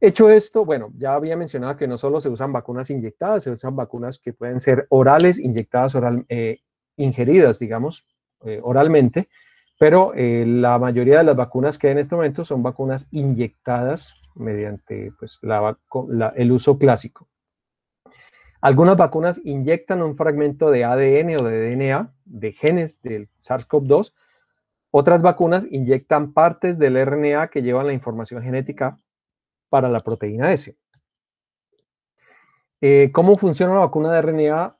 Hecho esto, bueno, ya había mencionado que no solo se usan vacunas inyectadas, se usan vacunas que pueden ser orales, inyectadas, oral, eh, ingeridas, digamos, eh, oralmente, pero eh, la mayoría de las vacunas que hay en este momento son vacunas inyectadas mediante pues, el uso clásico. Algunas vacunas inyectan un fragmento de ADN o de DNA de genes del SARS-CoV-2. Otras vacunas inyectan partes del RNA que llevan la información genética para la proteína S. Eh, ¿Cómo funciona la vacuna de RNA?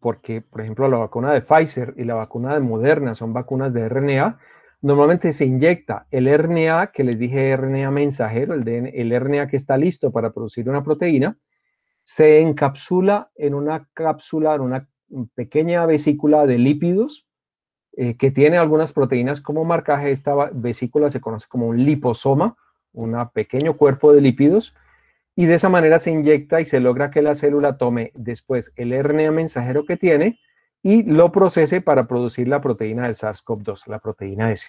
Porque, por ejemplo, la vacuna de Pfizer y la vacuna de Moderna son vacunas de RNA. Normalmente se inyecta el RNA, que les dije RNA mensajero, el, el RNA que está listo para producir una proteína, se encapsula en una cápsula, en una pequeña vesícula de lípidos eh, que tiene algunas proteínas como marcaje. Esta vesícula se conoce como un liposoma, un pequeño cuerpo de lípidos, y de esa manera se inyecta y se logra que la célula tome después el RNA mensajero que tiene y lo procese para producir la proteína del SARS-CoV-2, la proteína S.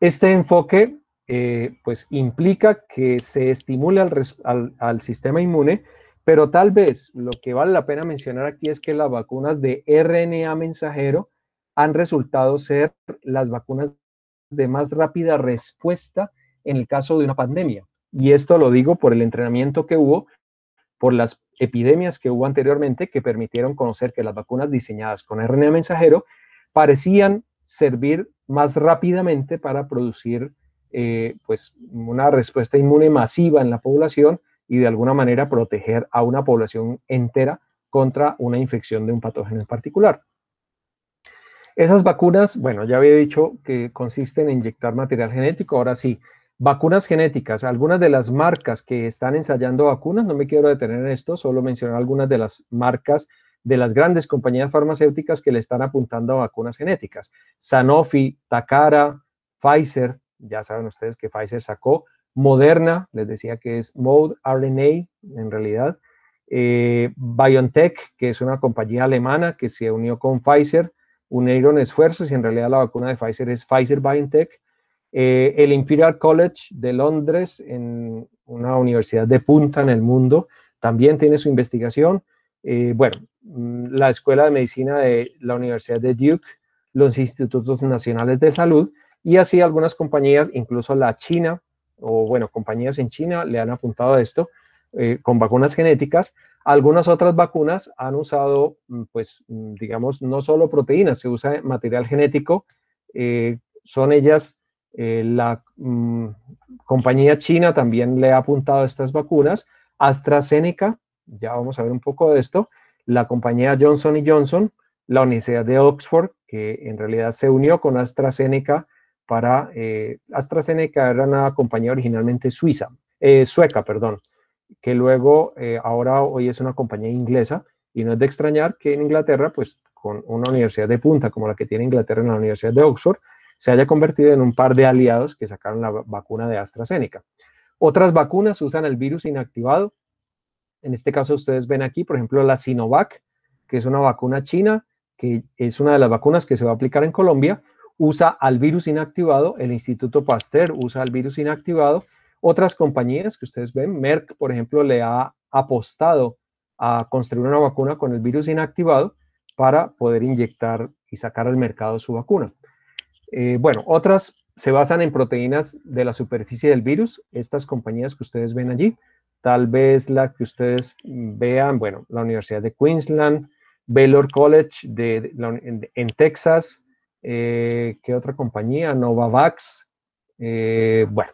Este enfoque eh, pues implica que se estimule al sistema inmune pero tal vez lo que vale la pena mencionar aquí es que las vacunas de RNA mensajero han resultado ser las vacunas de más rápida respuesta en el caso de una pandemia. Y esto lo digo por el entrenamiento que hubo, por las epidemias que hubo anteriormente que permitieron conocer que las vacunas diseñadas con RNA mensajero parecían servir más rápidamente para producir eh, pues una respuesta inmune masiva en la población y de alguna manera proteger a una población entera contra una infección de un patógeno en particular. Esas vacunas, bueno, ya había dicho que consisten en inyectar material genético, ahora sí, vacunas genéticas, algunas de las marcas que están ensayando vacunas, no me quiero detener en esto, solo mencionar algunas de las marcas de las grandes compañías farmacéuticas que le están apuntando a vacunas genéticas. Sanofi, Takara, Pfizer, ya saben ustedes que Pfizer sacó Moderna, les decía que es Mode RNA en realidad. Eh, BioNTech, que es una compañía alemana que se unió con Pfizer, unieron esfuerzos y en realidad la vacuna de Pfizer es Pfizer BioNTech. Eh, el Imperial College de Londres, en una universidad de punta en el mundo, también tiene su investigación. Eh, bueno, mm, la Escuela de Medicina de la Universidad de Duke, los Institutos Nacionales de Salud y así algunas compañías, incluso la China, o bueno, compañías en China le han apuntado a esto eh, con vacunas genéticas. Algunas otras vacunas han usado, mm, pues, mm, digamos, no solo proteínas, se usa material genético. Eh, son ellas, eh, la mm, compañía china también le ha apuntado a estas vacunas. AstraZeneca, ya vamos a ver un poco de esto, la compañía Johnson Johnson, la Universidad de Oxford, que en realidad se unió con AstraZeneca para, eh, AstraZeneca era una compañía originalmente suiza, eh, sueca, perdón, que luego, eh, ahora hoy es una compañía inglesa, y no es de extrañar que en Inglaterra, pues con una universidad de punta como la que tiene Inglaterra en la Universidad de Oxford, se haya convertido en un par de aliados que sacaron la vacuna de AstraZeneca. Otras vacunas usan el virus inactivado. En este caso ustedes ven aquí, por ejemplo, la Sinovac, que es una vacuna china, que es una de las vacunas que se va a aplicar en Colombia, usa al virus inactivado, el Instituto Pasteur usa al virus inactivado. Otras compañías que ustedes ven, Merck, por ejemplo, le ha apostado a construir una vacuna con el virus inactivado para poder inyectar y sacar al mercado su vacuna. Eh, bueno, otras se basan en proteínas de la superficie del virus, estas compañías que ustedes ven allí, tal vez la que ustedes vean, bueno, la Universidad de Queensland, Baylor College de, en, Texas, eh, ¿qué otra compañía? Novavax, eh, bueno,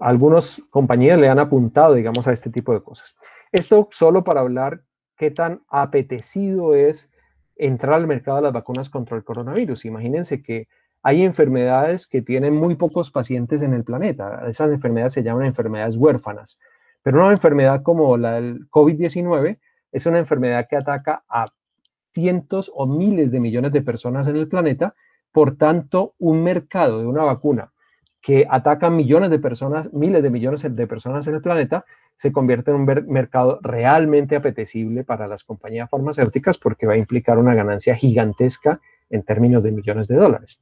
algunas compañías le han apuntado, digamos, a este tipo de cosas. Esto solo para hablar qué tan apetecido es entrar al mercado de las vacunas contra el coronavirus. Imagínense que hay enfermedades que tienen muy pocos pacientes en el planeta. Esas enfermedades se llaman enfermedades huérfanas. Pero una enfermedad como la del COVID-19 es una enfermedad que ataca a cientos o miles de millones de personas en el planeta. Por tanto, un mercado de una vacuna que ataca millones de personas, miles de millones de personas en el planeta, se convierte en un mercado realmente apetecible para las compañías farmacéuticas porque va a implicar una ganancia gigantesca en términos de millones de dólares.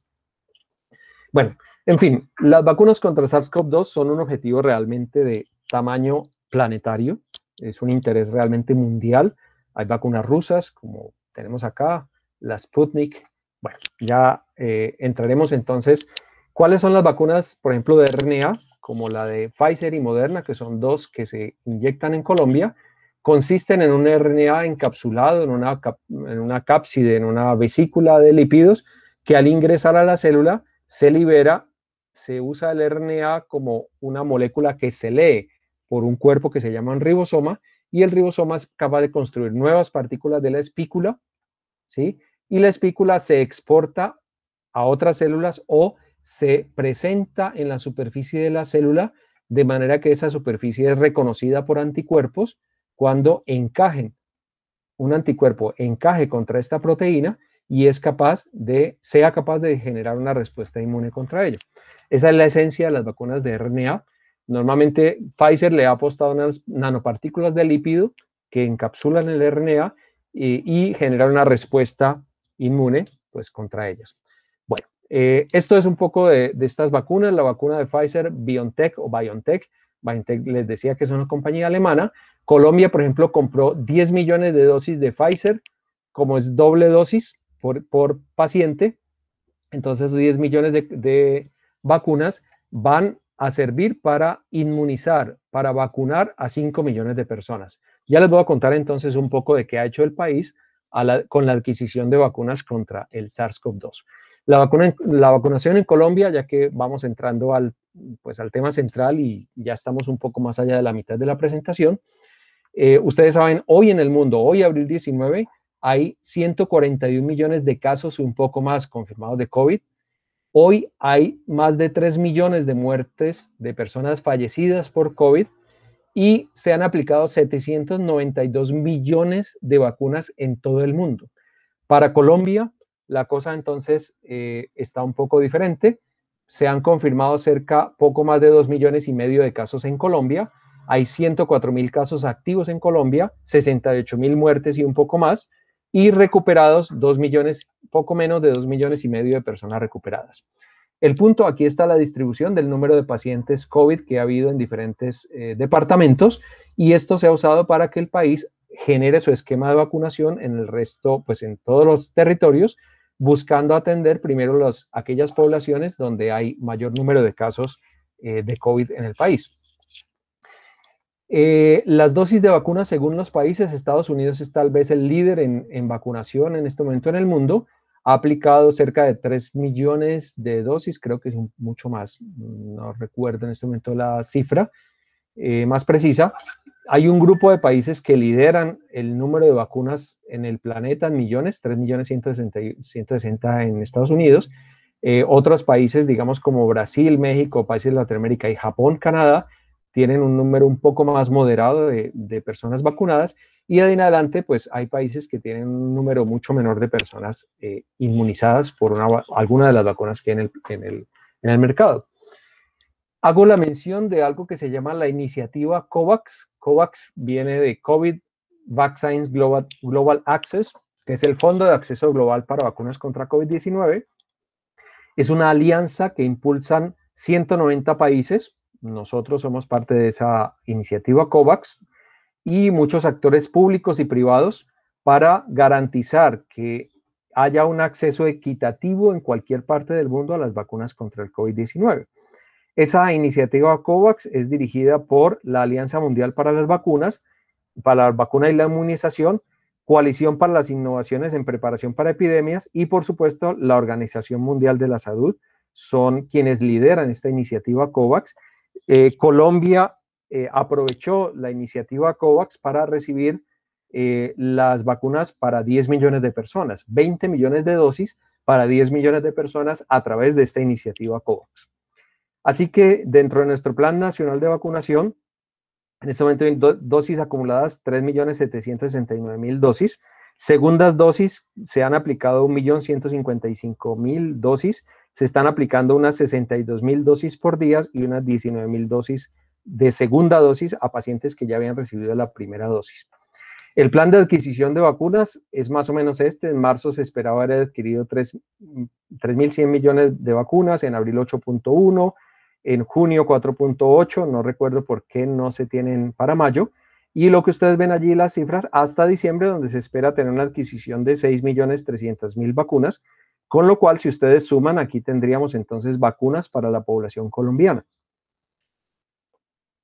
Bueno, en fin, las vacunas contra SARS-CoV-2 son un objetivo realmente de tamaño planetario, es un interés realmente mundial. Hay vacunas rusas, como tenemos acá, la Sputnik. Bueno, ya eh, entraremos entonces. ¿Cuáles son las vacunas, por ejemplo, de RNA, como la de Pfizer y Moderna, que son dos que se inyectan en Colombia? Consisten en un RNA encapsulado en una, en una cápside, en una vesícula de lípidos, que al ingresar a la célula se libera, se usa el RNA como una molécula que se lee por un cuerpo que se llama un ribosoma y el ribosoma es capaz de construir nuevas partículas de la espícula, ¿sí? Y la espícula se exporta a otras células o se presenta en la superficie de la célula de manera que esa superficie es reconocida por anticuerpos cuando encajen, un anticuerpo encaje contra esta proteína y es capaz de, sea capaz de generar una respuesta inmune contra ello. Esa es la esencia de las vacunas de RNA. Normalmente Pfizer le ha apostado unas nanopartículas de lípido que encapsulan el RNA y, generan una respuesta inmune pues, contra ellas. Bueno, eh, esto es un poco de, de, estas vacunas. La vacuna de Pfizer, BioNTech o BioNTech. BioNTech les decía que es una compañía alemana. Colombia, por ejemplo, compró 10 millones de dosis de Pfizer. Como es doble dosis, por, paciente. Entonces, 10 millones de, vacunas van a servir para inmunizar, para vacunar a 5 millones de personas. Ya les voy a contar entonces un poco de qué ha hecho el país con la adquisición de vacunas contra el SARS-CoV-2. La, vacuna, la vacunación en Colombia, ya que vamos entrando al, pues, al tema central y ya estamos un poco más allá de la mitad de la presentación, eh, ustedes saben, hoy en el mundo, hoy abril 19, hay 141 millones de casos y un poco más confirmados de COVID. Hoy hay más de 3 millones de muertes de personas fallecidas por COVID y se han aplicado 792 millones de vacunas en todo el mundo. Para Colombia, la cosa entonces eh, está un poco diferente. Se han confirmado cerca, poco más de 2 millones y medio de casos en Colombia. Hay 104 mil casos activos en Colombia, 68 mil muertes y un poco más y recuperados 2 millones, poco menos de 2 millones y medio de personas recuperadas. El punto aquí está la distribución del número de pacientes COVID que ha habido en diferentes eh, departamentos y esto se ha usado para que el país genere su esquema de vacunación en el resto, pues en todos los territorios, buscando atender primero las, aquellas poblaciones donde hay mayor número de casos eh, de COVID en el país. Eh, las dosis de vacunas, según los países, Estados Unidos es tal vez el líder en, vacunación en este momento en el mundo. Ha aplicado cerca de 3 millones de dosis, creo que es mucho más, no recuerdo en este momento la cifra eh, más precisa. hay un grupo de países que lideran el número de vacunas en el planeta en millones, 3 millones 160, en Estados Unidos. Eh, otros países, digamos como Brasil, México, países de Latinoamérica y Japón, Canadá, tienen un número un poco más moderado de, personas vacunadas y de en adelante, pues hay países que tienen un número mucho menor de personas eh, inmunizadas por alguna de las vacunas que hay en el, en el mercado. Hago la mención de algo que se llama la iniciativa COVAX. COVAX viene de COVID Vaccines Global, Global Access, que es el Fondo de Acceso Global para Vacunas contra COVID-19. Es una alianza que impulsan 190 países. Nosotros somos parte de esa iniciativa COVAX y muchos actores públicos y privados para garantizar que haya un acceso equitativo en cualquier parte del mundo a las vacunas contra el COVID-19. Esa iniciativa COVAX es dirigida por la Alianza Mundial para las Vacunas, para la vacuna y la inmunización, Coalición para las Innovaciones en Preparación para Epidemias y, por supuesto, la Organización Mundial de la Salud. Son quienes lideran esta iniciativa COVAX. Eh, Colombia eh, aprovechó la iniciativa COVAX para recibir eh, las vacunas para 10 millones de personas, 20 millones de dosis para 10 millones de personas a través de esta iniciativa COVAX. Así que dentro de nuestro Plan Nacional de Vacunación, en este momento hay dosis acumuladas 3.769.000 dosis. Segundas dosis se han aplicado 1.155.000 dosis. Se están aplicando unas 62.000 dosis por día y unas 19.000 dosis de segunda dosis a pacientes que ya habían recibido la primera dosis. El plan de adquisición de vacunas es más o menos este. En marzo se esperaba haber adquirido 3.100 millones de vacunas, en abril 8.1, en junio 4.8, no recuerdo por qué no se tienen para mayo. Y lo que ustedes ven allí, las cifras, hasta diciembre, donde se espera tener una adquisición de 6.300.000 vacunas, con lo cual, si ustedes suman, aquí tendríamos entonces vacunas para la población colombiana.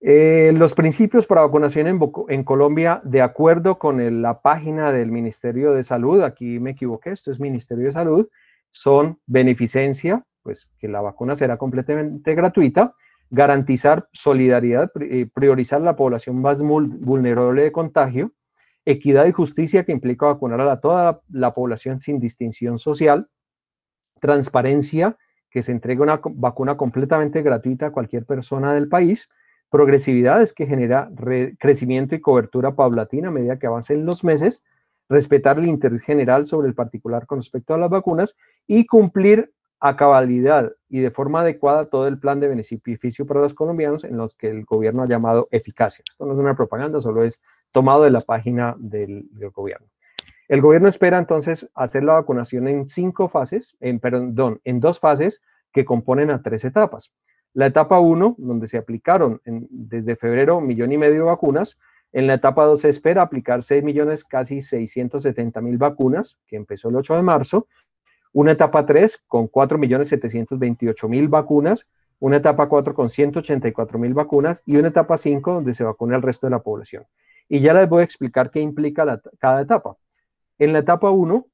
Eh, los principios para vacunación en, Colombia, de acuerdo con la página del Ministerio de Salud, aquí me equivoqué, esto es Ministerio de Salud, son beneficencia, pues que la vacuna será completamente gratuita, garantizar solidaridad, eh, priorizar la población más vulnerable de contagio, equidad y justicia que implica vacunar a toda la, población sin distinción social, transparencia, que se entregue una vacuna completamente gratuita a cualquier persona del país, progresividad es que genera crecimiento y cobertura paulatina a medida que avancen los meses, respetar el interés general sobre el particular con respecto a las vacunas y cumplir a cabalidad y de forma adecuada todo el plan de beneficio para los colombianos en los que el gobierno ha llamado eficacia. Esto no es una propaganda, solo es tomado de la página del, gobierno. El gobierno espera entonces hacer la vacunación en cinco fases, en, perdón, en dos fases que componen a tres etapas. La etapa 1, donde se aplicaron desde febrero millón y medio de vacunas. En la etapa 2 se espera aplicar 6 millones, casi 670 mil vacunas, que empezó el 8 de marzo una etapa 3 con 4.728.000 vacunas, una etapa 4 con 184.000 vacunas y una etapa 5 donde se vacuna el resto de la población. Y ya les voy a explicar qué implica cada etapa. En la etapa 1,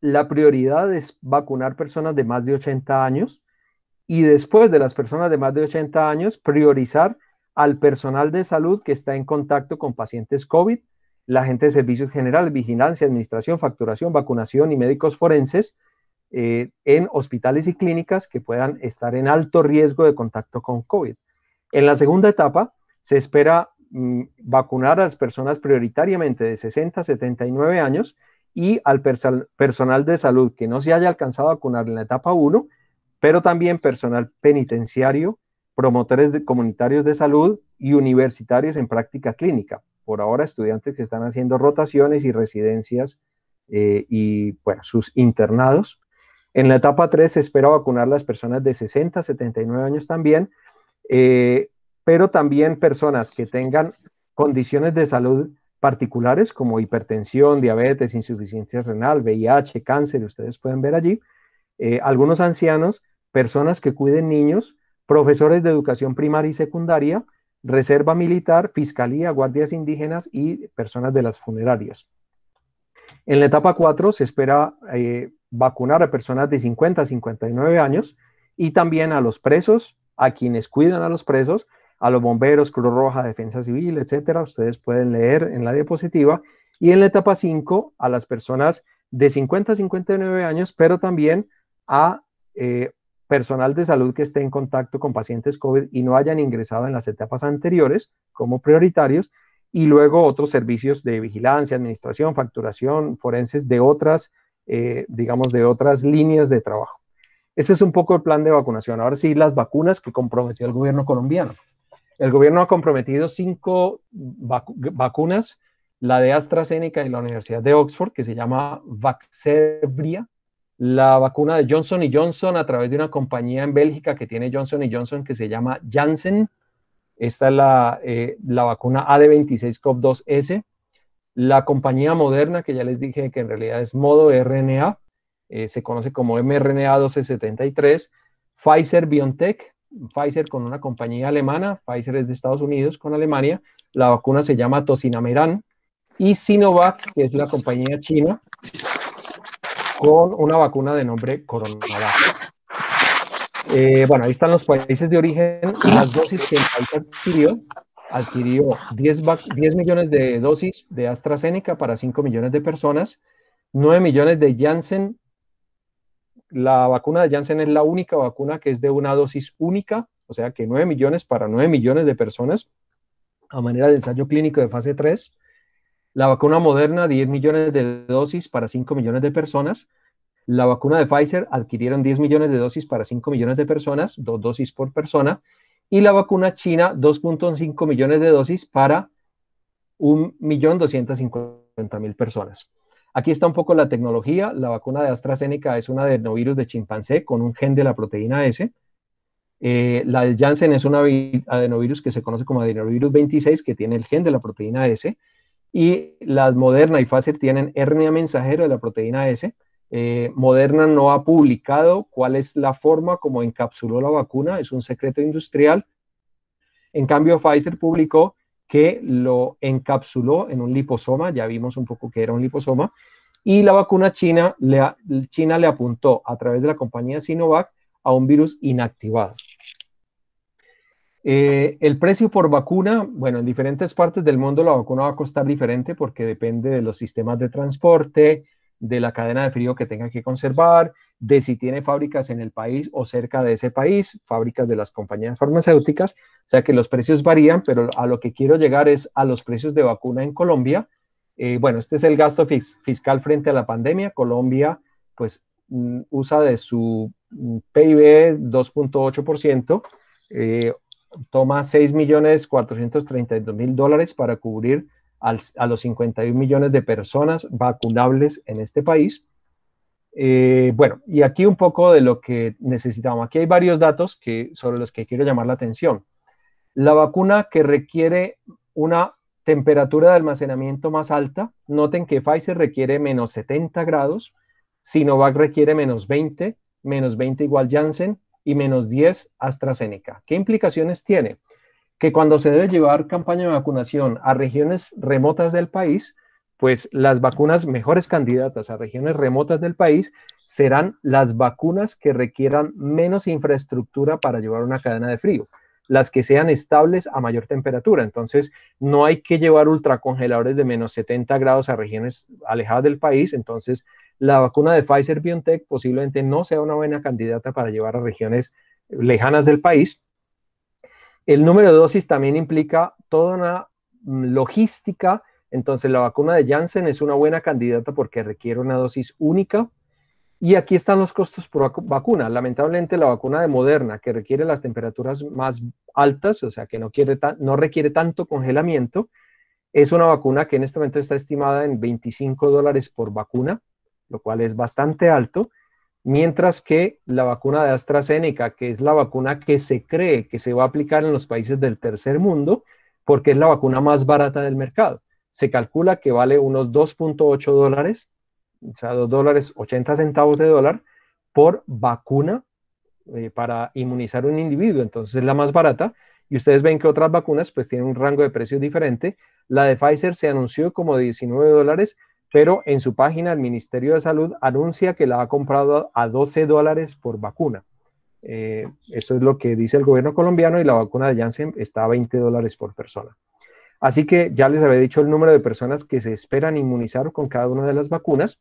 la prioridad es vacunar personas de más de 80 años y después de las personas de más de 80 años, priorizar al personal de salud que está en contacto con pacientes COVID la gente de servicios generales, vigilancia, administración, facturación, vacunación y médicos forenses eh, en hospitales y clínicas que puedan estar en alto riesgo de contacto con COVID. En la segunda etapa, se espera mm, vacunar a las personas prioritariamente de 60 a 79 años y al personal de salud que no se haya alcanzado a vacunar en la etapa 1, pero también personal penitenciario, promotores de, comunitarios de salud y universitarios en práctica clínica por ahora estudiantes que están haciendo rotaciones y residencias eh, y bueno, sus internados. En la etapa 3 se espera vacunar las personas de 60 a 79 años también, eh, pero también personas que tengan condiciones de salud particulares como hipertensión, diabetes, insuficiencia renal, VIH, cáncer, ustedes pueden ver allí. Eh, algunos ancianos, personas que cuiden niños, profesores de educación primaria y secundaria, Reserva Militar, Fiscalía, Guardias Indígenas y personas de las funerarias. En la etapa 4 se espera eh, vacunar a personas de 50 a 59 años y también a los presos, a quienes cuidan a los presos, a los bomberos, Cruz Roja, Defensa Civil, etcétera. Ustedes pueden leer en la diapositiva. Y en la etapa 5, a las personas de 50 a 59 años, pero también a eh, personal de salud que esté en contacto con pacientes COVID y no hayan ingresado en las etapas anteriores como prioritarios, y luego otros servicios de vigilancia, administración, facturación, forenses de otras, eh, digamos, de otras líneas de trabajo. Ese es un poco el plan de vacunación. Ahora sí, las vacunas que comprometió el gobierno colombiano. El gobierno ha comprometido cinco vacunas, la de AstraZeneca y la Universidad de Oxford, que se llama Vaxzevria, la vacuna de Johnson Johnson a través de una compañía en Bélgica que tiene Johnson Johnson que se llama Janssen. Esta es la, eh, la vacuna AD26COV2S. La compañía moderna, que ya les dije que en realidad es modo RNA, eh, se conoce como mRNA 1273. Pfizer BioNTech, Pfizer con una compañía alemana, Pfizer es de Estados Unidos con Alemania. La vacuna se llama Tosinameran. Y Sinovac, que es la compañía china, con una vacuna de nombre Coronavac. Eh, bueno, ahí están los países de origen las dosis que el país adquirió. Adquirió 10, 10 millones de dosis de AstraZeneca para 5 millones de personas, 9 millones de Janssen. La vacuna de Janssen es la única vacuna que es de una dosis única, o sea que 9 millones para 9 millones de personas a manera de ensayo clínico de fase 3. La vacuna moderna, 10 millones de dosis para 5 millones de personas. La vacuna de Pfizer adquirieron 10 millones de dosis para 5 millones de personas, dos dosis por persona. Y la vacuna china, 2.5 millones de dosis para 1.250.000 personas. Aquí está un poco la tecnología. La vacuna de AstraZeneca es una adenovirus de chimpancé con un gen de la proteína S. Eh, la de Janssen es una adenovirus que se conoce como adenovirus 26, que tiene el gen de la proteína S y las Moderna y Pfizer tienen hernia mensajero de la proteína S. Eh, Moderna no ha publicado cuál es la forma como encapsuló la vacuna, es un secreto industrial. En cambio, Pfizer publicó que lo encapsuló en un liposoma, ya vimos un poco que era un liposoma, y la vacuna china China le apuntó a través de la compañía Sinovac a un virus inactivado. Eh, el precio por vacuna, bueno, en diferentes partes del mundo la vacuna va a costar diferente porque depende de los sistemas de transporte, de la cadena de frío que tenga que conservar, de si tiene fábricas en el país o cerca de ese país, fábricas de las compañías farmacéuticas, o sea que los precios varían, pero a lo que quiero llegar es a los precios de vacuna en Colombia. Eh, bueno, este es el gasto fiscal frente a la pandemia. Colombia, pues, mm, usa de su mm, PIB 2.8%. Eh, toma 6.432.000 dólares para cubrir a los 51 millones de personas vacunables en este país. Eh, bueno, y aquí un poco de lo que necesitamos. Aquí hay varios datos que, sobre los que quiero llamar la atención. La vacuna que requiere una temperatura de almacenamiento más alta, noten que Pfizer requiere menos 70 grados, Sinovac requiere menos 20, menos 20 igual Janssen, y menos 10 AstraZeneca. ¿Qué implicaciones tiene? Que cuando se debe llevar campaña de vacunación a regiones remotas del país, pues las vacunas mejores candidatas a regiones remotas del país serán las vacunas que requieran menos infraestructura para llevar una cadena de frío, las que sean estables a mayor temperatura. Entonces, no hay que llevar ultracongeladores de menos 70 grados a regiones alejadas del país. Entonces, la vacuna de Pfizer BioNTech posiblemente no sea una buena candidata para llevar a regiones lejanas del país. El número de dosis también implica toda una mm, logística. Entonces, la vacuna de Janssen es una buena candidata porque requiere una dosis única. Y aquí están los costos por vacuna. Lamentablemente, la vacuna de Moderna, que requiere las temperaturas más altas, o sea, que no, no requiere tanto congelamiento, es una vacuna que en este momento está estimada en 25 dólares por vacuna lo cual es bastante alto, mientras que la vacuna de AstraZeneca, que es la vacuna que se cree que se va a aplicar en los países del tercer mundo, porque es la vacuna más barata del mercado. Se calcula que vale unos 2.8 dólares, o sea, 2 dólares 80 centavos de dólar por vacuna eh, para inmunizar un individuo. Entonces es la más barata. Y ustedes ven que otras vacunas pues tienen un rango de precios diferente. La de Pfizer se anunció como de 19 dólares, pero en su página el Ministerio de Salud anuncia que la ha comprado a 12 dólares por vacuna. Eh, eso es lo que dice el gobierno colombiano y la vacuna de Janssen está a 20 dólares por persona. Así que ya les había dicho el número de personas que se esperan inmunizar con cada una de las vacunas.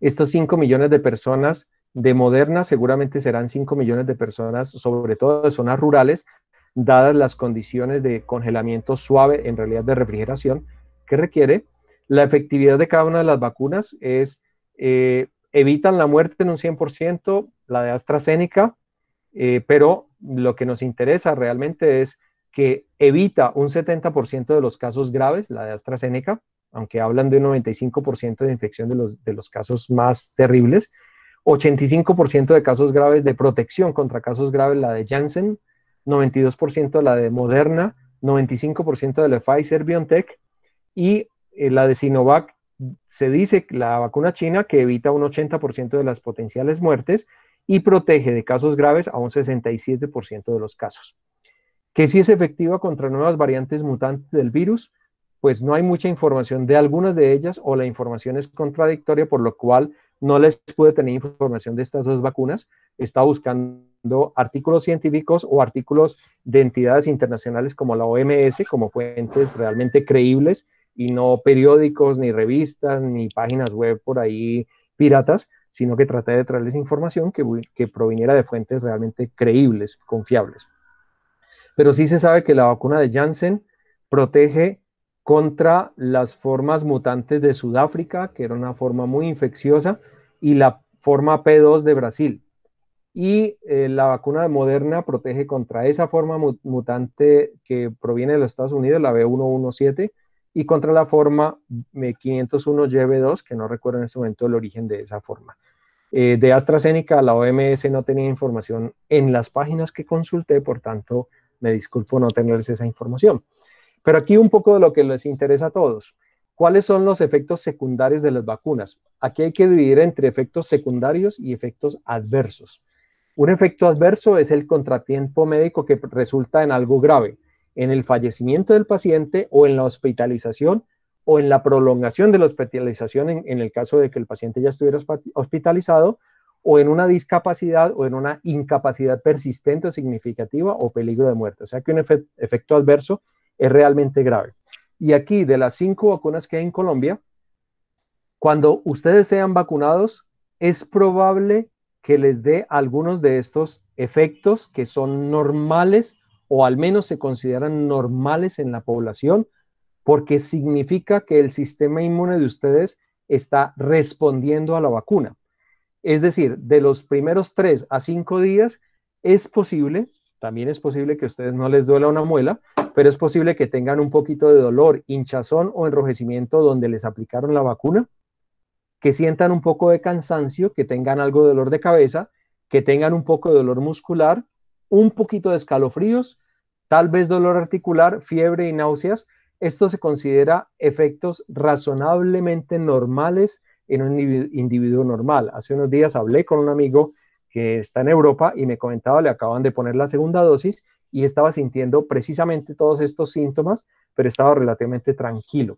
Estos 5 millones de personas de Moderna seguramente serán 5 millones de personas, sobre todo de zonas rurales, dadas las condiciones de congelamiento suave, en realidad de refrigeración, que requiere. La efectividad de cada una de las vacunas es, eh, evitan la muerte en un 100%, la de AstraZeneca, eh, pero lo que nos interesa realmente es que evita un 70% de los casos graves, la de AstraZeneca, aunque hablan de un 95% de infección de los, de los casos más terribles, 85% de casos graves de protección contra casos graves, la de Janssen, 92% la de Moderna, 95% de la Pfizer BioNTech y eh, la de Sinovac se dice la vacuna china que evita un 80% de las potenciales muertes y protege de casos graves a un 67% de los casos. Que si es efectiva contra nuevas variantes mutantes del virus, pues no hay mucha información de algunas de ellas o la información es contradictoria, por lo cual no les puede tener información de estas dos vacunas. Está buscando artículos científicos o artículos de entidades internacionales como la OMS, como fuentes realmente creíbles y no periódicos, ni revistas, ni páginas web por ahí piratas, sino que traté de traerles información que, que proviniera de fuentes realmente creíbles, confiables. Pero sí se sabe que la vacuna de Janssen protege contra las formas mutantes de Sudáfrica, que era una forma muy infecciosa, y la forma P2 de Brasil. Y eh, la vacuna de Moderna protege contra esa forma mutante que proviene de los Estados Unidos, la B117, y contra la forma 501YB2, que no recuerdo en este momento el origen de esa forma. Eh, de AstraZeneca, la OMS no tenía información en las páginas que consulté, por tanto, me disculpo no tenerles esa información. Pero aquí un poco de lo que les interesa a todos. ¿Cuáles son los efectos secundarios de las vacunas? Aquí hay que dividir entre efectos secundarios y efectos adversos. Un efecto adverso es el contratiempo médico que resulta en algo grave, en el fallecimiento del paciente o en la hospitalización o en la prolongación de la hospitalización en, el caso de que el paciente ya estuviera hospitalizado o en una discapacidad o en una incapacidad persistente o significativa o peligro de muerte. O sea que un efecto adverso es realmente grave. Y aquí, de las cinco vacunas que hay en Colombia, cuando ustedes sean vacunados, es probable que les dé algunos de estos efectos que son normales o al menos se consideran normales en la población, porque significa que el sistema inmune de ustedes está respondiendo a la vacuna. Es decir, de los primeros tres a cinco días, es posible también es posible que a ustedes no les duela una muela, pero es posible que tengan un poquito de dolor, hinchazón o enrojecimiento donde les aplicaron la vacuna, que sientan un poco de cansancio, que tengan algo de dolor de cabeza, que tengan un poco de dolor muscular, un poquito de escalofríos, tal vez dolor articular, fiebre y náuseas. Esto se considera efectos razonablemente normales en un individuo normal. Hace unos días hablé con un amigo que está en Europa y me comentaba, le acaban de poner la segunda dosis y estaba sintiendo precisamente todos estos síntomas, pero estaba relativamente tranquilo.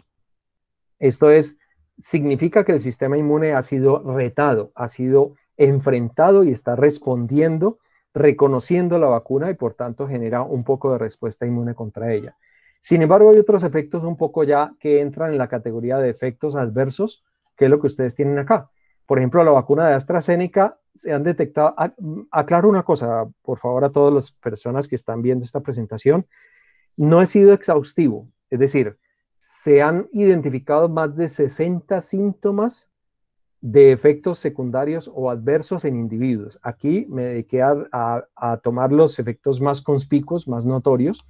Esto es, significa que el sistema inmune ha sido retado, ha sido enfrentado y está respondiendo, reconociendo la vacuna y por tanto genera un poco de respuesta inmune contra ella. Sin embargo, hay otros efectos un poco ya que entran en la categoría de efectos adversos, que es lo que ustedes tienen acá. Por ejemplo, la vacuna de AstraZeneca se han detectado, aclaro una cosa, por favor, a todas las personas que están viendo esta presentación, no he sido exhaustivo, es decir, se han identificado más de 60 síntomas de efectos secundarios o adversos en individuos. Aquí me dediqué a, tomar los efectos más conspicuos, más notorios,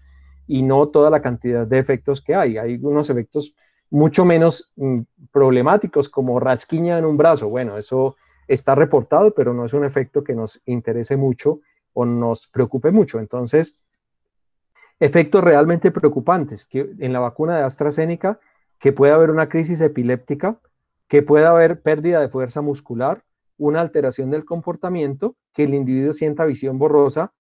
y no toda la cantidad de efectos que hay. Hay unos efectos mucho menos mm, problemáticos como rasquiña en un brazo. Bueno, eso está reportado, pero no es un efecto que nos interese mucho o nos preocupe mucho. Entonces, efectos realmente preocupantes, que en la vacuna de AstraZeneca, que puede haber una crisis epiléptica, que puede haber pérdida de fuerza muscular, una alteración del comportamiento, que el individuo sienta visión borrosa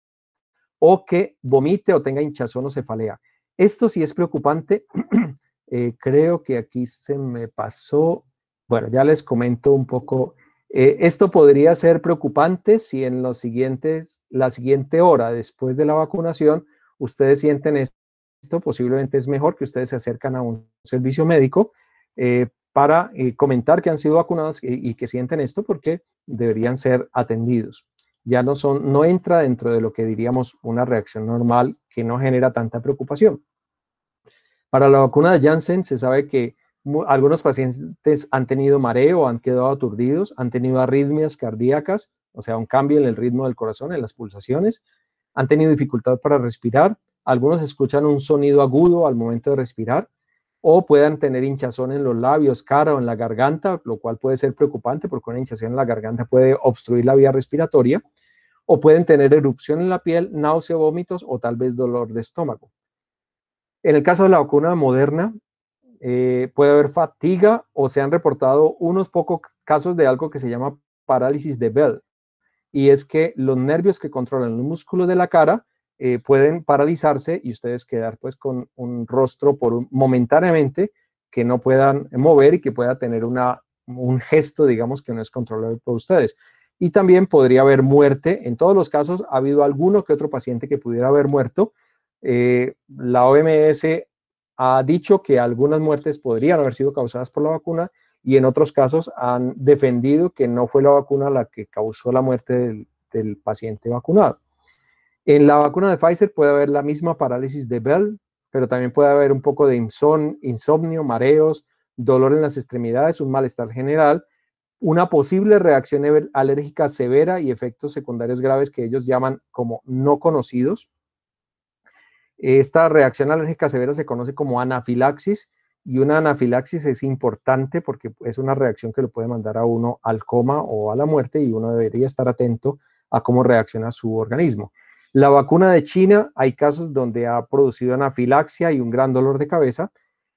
o que vomite o tenga hinchazón o cefalea. Esto sí es preocupante. Eh, creo que aquí se me pasó, bueno, ya les comento un poco Eh, esto podría ser preocupante si en los siguientes, la siguiente hora después de la vacunación ustedes sienten esto, posiblemente es mejor que ustedes se acercan a un servicio médico eh, para eh, comentar que han sido vacunados y, que sienten esto porque deberían ser atendidos. Ya no, son, no entra dentro de lo que diríamos una reacción normal que no genera tanta preocupación. Para la vacuna de Janssen se sabe que algunos pacientes han tenido mareo, han quedado aturdidos, han tenido arritmias cardíacas, o sea, un cambio en el ritmo del corazón, en las pulsaciones, han tenido dificultad para respirar, algunos escuchan un sonido agudo al momento de respirar, o puedan tener hinchazón en los labios, cara o en la garganta, lo cual puede ser preocupante porque una hinchazón en la garganta puede obstruir la vía respiratoria, o pueden tener erupción en la piel, náusea, vómitos o tal vez dolor de estómago. En el caso de la vacuna moderna, eh, puede haber fatiga o se han reportado unos pocos casos de algo que se llama parálisis de Bell. Y es que los nervios que controlan los músculos de la cara eh, pueden paralizarse y ustedes quedar pues con un rostro por momentáneamente que no puedan mover y que pueda tener una, un gesto, digamos, que no es controlable por ustedes. Y también podría haber muerte. En todos los casos ha habido alguno que otro paciente que pudiera haber muerto. Eh, la OMS ha dicho que algunas muertes podrían haber sido causadas por la vacuna y en otros casos han defendido que no fue la vacuna la que causó la muerte del, paciente vacunado. En la vacuna de Pfizer puede haber la misma parálisis de Bell, pero también puede haber un poco de insomnio, mareos, dolor en las extremidades, un malestar general, una posible reacción alérgica severa y efectos secundarios graves que ellos llaman como no conocidos. Esta reacción alérgica severa se conoce como anafilaxis y una anafilaxis es importante porque es una reacción que lo puede mandar a uno al coma o a la muerte y uno debería estar atento a cómo reacciona su organismo. La vacuna de China, hay casos donde ha producido anafilaxia y un gran dolor de cabeza.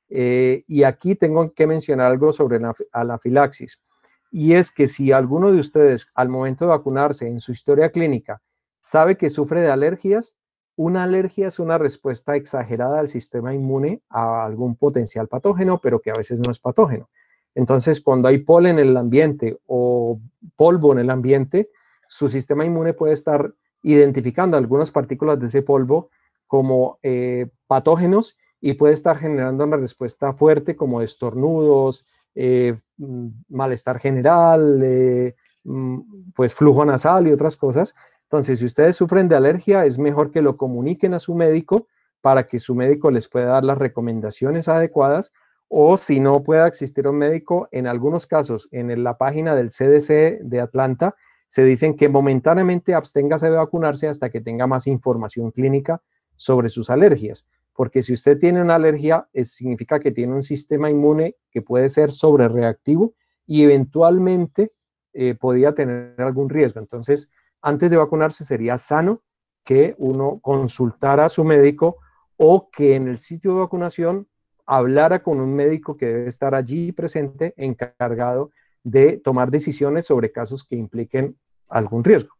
Eh, y aquí tengo que mencionar algo sobre la anafilaxis. Y es que si alguno de ustedes al momento de vacunarse en su historia clínica sabe que sufre de alergias, una alergia es una respuesta exagerada del sistema inmune a algún potencial patógeno, pero que a veces no es patógeno. Entonces, cuando hay polen en el ambiente o polvo en el ambiente, su sistema inmune puede estar identificando algunas partículas de ese polvo como eh, patógenos y puede estar generando una respuesta fuerte como estornudos, eh, mm, malestar general, eh, mm, pues flujo nasal y otras cosas. Entonces, si ustedes sufren de alergia, es mejor que lo comuniquen a su médico para que su médico les pueda dar las recomendaciones adecuadas o si no pueda existir un médico, en algunos casos, en la página del CDC de Atlanta, se dicen que momentáneamente absténgase de vacunarse hasta que tenga más información clínica sobre sus alergias. Porque si usted tiene una alergia, significa que tiene un sistema inmune que puede ser sobrereactivo y eventualmente eh, podría tener algún riesgo. Entonces, antes de vacunarse sería sano que uno consultara a su médico o que en el sitio de vacunación hablara con un médico que debe estar allí presente, encargado de tomar decisiones sobre casos que impliquen algún riesgo.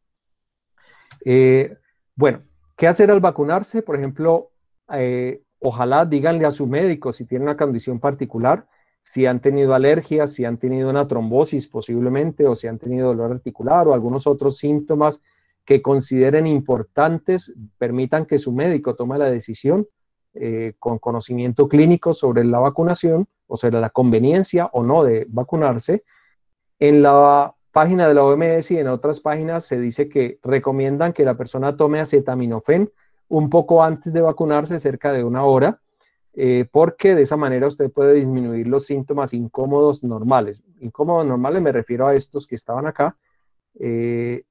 Eh, bueno, ¿qué hacer al vacunarse? Por ejemplo, eh, ojalá díganle a su médico si tiene una condición particular, si han tenido alergias, si han tenido una trombosis posiblemente, o si han tenido dolor articular o algunos otros síntomas que consideren importantes, permitan que su médico tome la decisión eh, con conocimiento clínico sobre la vacunación o sobre la conveniencia o no de vacunarse. En la página de la OMS y en otras páginas se dice que recomiendan que la persona tome acetaminofén un poco antes de vacunarse, cerca de una hora, eh, porque de esa manera usted puede disminuir los síntomas incómodos normales. Incómodos normales me refiero a estos que estaban acá, eh,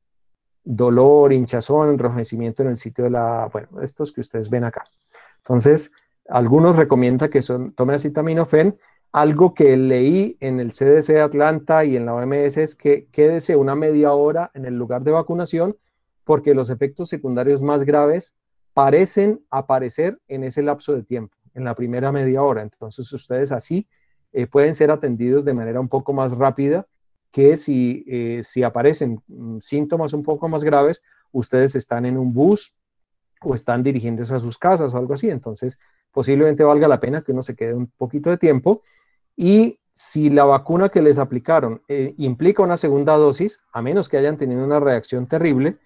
dolor, hinchazón, enrojecimiento en el sitio de la, bueno, estos que ustedes ven acá. Entonces, algunos recomiendan que son, tome acetaminofén. Algo que leí en el CDC de Atlanta y en la OMS es que quédese una media hora en el lugar de vacunación porque los efectos secundarios más graves parecen aparecer en ese lapso de tiempo en la primera media hora. Entonces ustedes así eh, pueden ser atendidos de manera un poco más rápida que si, eh, si aparecen mm, síntomas un poco más graves, ustedes están en un bus o están dirigiéndose a sus casas o algo así. Entonces posiblemente valga la pena que uno se quede un poquito de tiempo y si la vacuna que les aplicaron eh, implica una segunda dosis, a menos que hayan tenido una reacción terrible,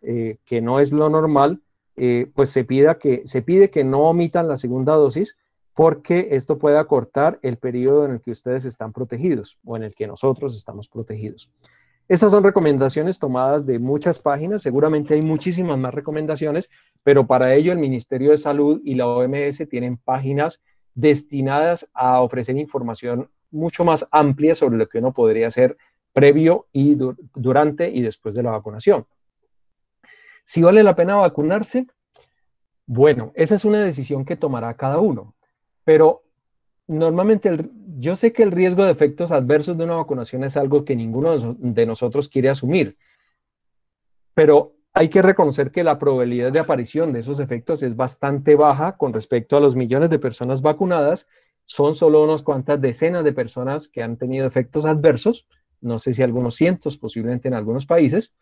eh, que no es lo normal, eh, pues se, pida que, se pide que no omitan la segunda dosis porque esto puede acortar el periodo en el que ustedes están protegidos o en el que nosotros estamos protegidos. Estas son recomendaciones tomadas de muchas páginas, seguramente hay muchísimas más recomendaciones, pero para ello el Ministerio de Salud y la OMS tienen páginas destinadas a ofrecer información mucho más amplia sobre lo que uno podría hacer previo y durante y después de la vacunación. Si vale la pena vacunarse, bueno, esa es una decisión que tomará cada uno, pero normalmente yo sé que el riesgo de efectos adversos de una vacunación es algo que ninguno de nosotros quiere asumir, pero hay que reconocer que la probabilidad de aparición de esos efectos es bastante baja con respecto a los millones de personas vacunadas son solo unas cuantas decenas de personas que han tenido efectos adversos, no sé si algunos cientos, posiblemente en algunos países,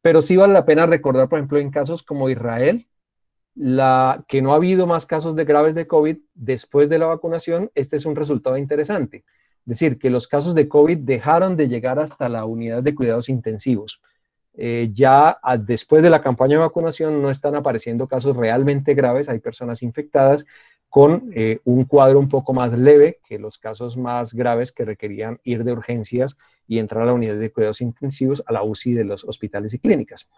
pero sí vale la pena recordar, por ejemplo, en casos como Israel, que no ha habido más casos de graves de COVID después de la vacunación, este es un resultado interesante. Es decir, que los casos de COVID dejaron de llegar hasta la unidad de cuidados intensivos. Eh, ya después de la campaña de vacunación no están apareciendo casos realmente graves, hay personas infectadas, con eh, un cuadro un poco más leve que los casos más graves que requerían ir de urgencias y entrar a la unidad de cuidados intensivos, a la UCI de los hospitales y clínicas.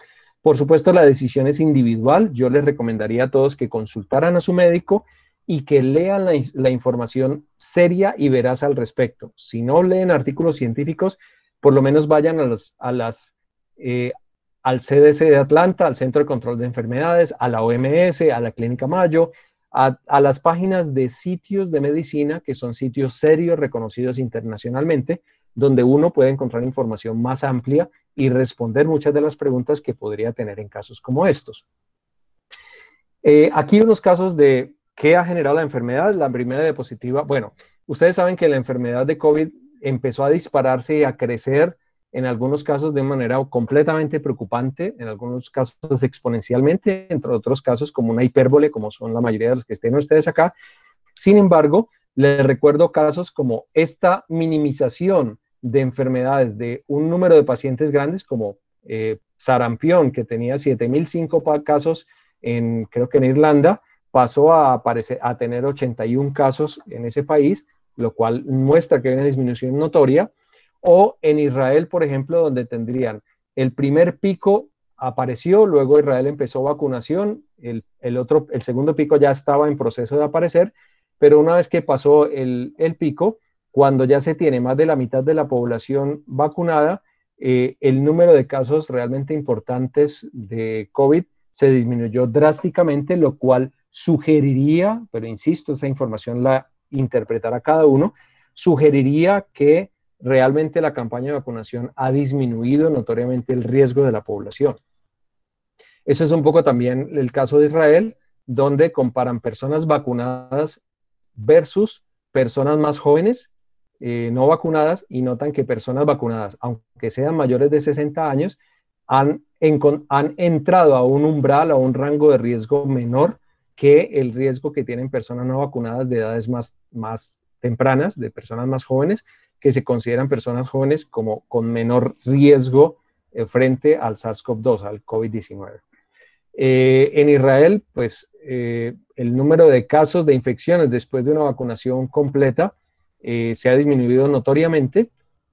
Por supuesto, la decisión es individual. Yo les recomendaría a todos que consultaran a su médico y que lean la, información seria y veraz al respecto. Si no leen artículos científicos, por lo menos vayan a las, eh, al CDC de Atlanta, al Centro de Control de Enfermedades, a la OMS, a la Clínica Mayo, a, las páginas de sitios de medicina, que son sitios serios, reconocidos internacionalmente, donde uno puede encontrar información más amplia y responder muchas de las preguntas que podría tener en casos como estos. Eh, aquí unos casos de qué ha generado la enfermedad. La primera diapositiva, bueno, ustedes saben que la enfermedad de COVID empezó a dispararse y a crecer en algunos casos de manera completamente preocupante, en algunos casos exponencialmente, entre otros casos como una hipérbole, como son la mayoría de los que estén ustedes acá. Sin embargo, les recuerdo casos como esta minimización de enfermedades de un número de pacientes grandes como eh, sarampión, que tenía 7.005 casos en, creo que en Irlanda, pasó a, aparecer, a tener 81 casos en ese país, lo cual muestra que hay una disminución notoria o en Israel, por ejemplo, donde tendrían el primer pico apareció, luego Israel empezó vacunación, el, otro, el segundo pico ya estaba en proceso de aparecer, pero una vez que pasó el, pico, cuando ya se tiene más de la mitad de la población vacunada, eh, el número de casos realmente importantes de COVID se disminuyó drásticamente, lo cual sugeriría, pero insisto, esa información la interpretará cada uno, sugeriría que realmente la campaña de vacunación ha disminuido notoriamente el riesgo de la población. Eso es un poco también el caso de Israel, donde comparan personas vacunadas versus personas más jóvenes, eh, no vacunadas, y notan que personas vacunadas, aunque sean mayores de 60 años, han, entrado a un umbral, a un rango de riesgo menor que el riesgo que tienen personas no vacunadas de edades más tempranas, de personas más jóvenes, que se consideran personas jóvenes como con menor riesgo eh, frente al SARS-CoV-2, al COVID-19. Eh, en Israel, pues eh, el número de casos de infecciones después de una vacunación completa se ha disminuido notoriamente.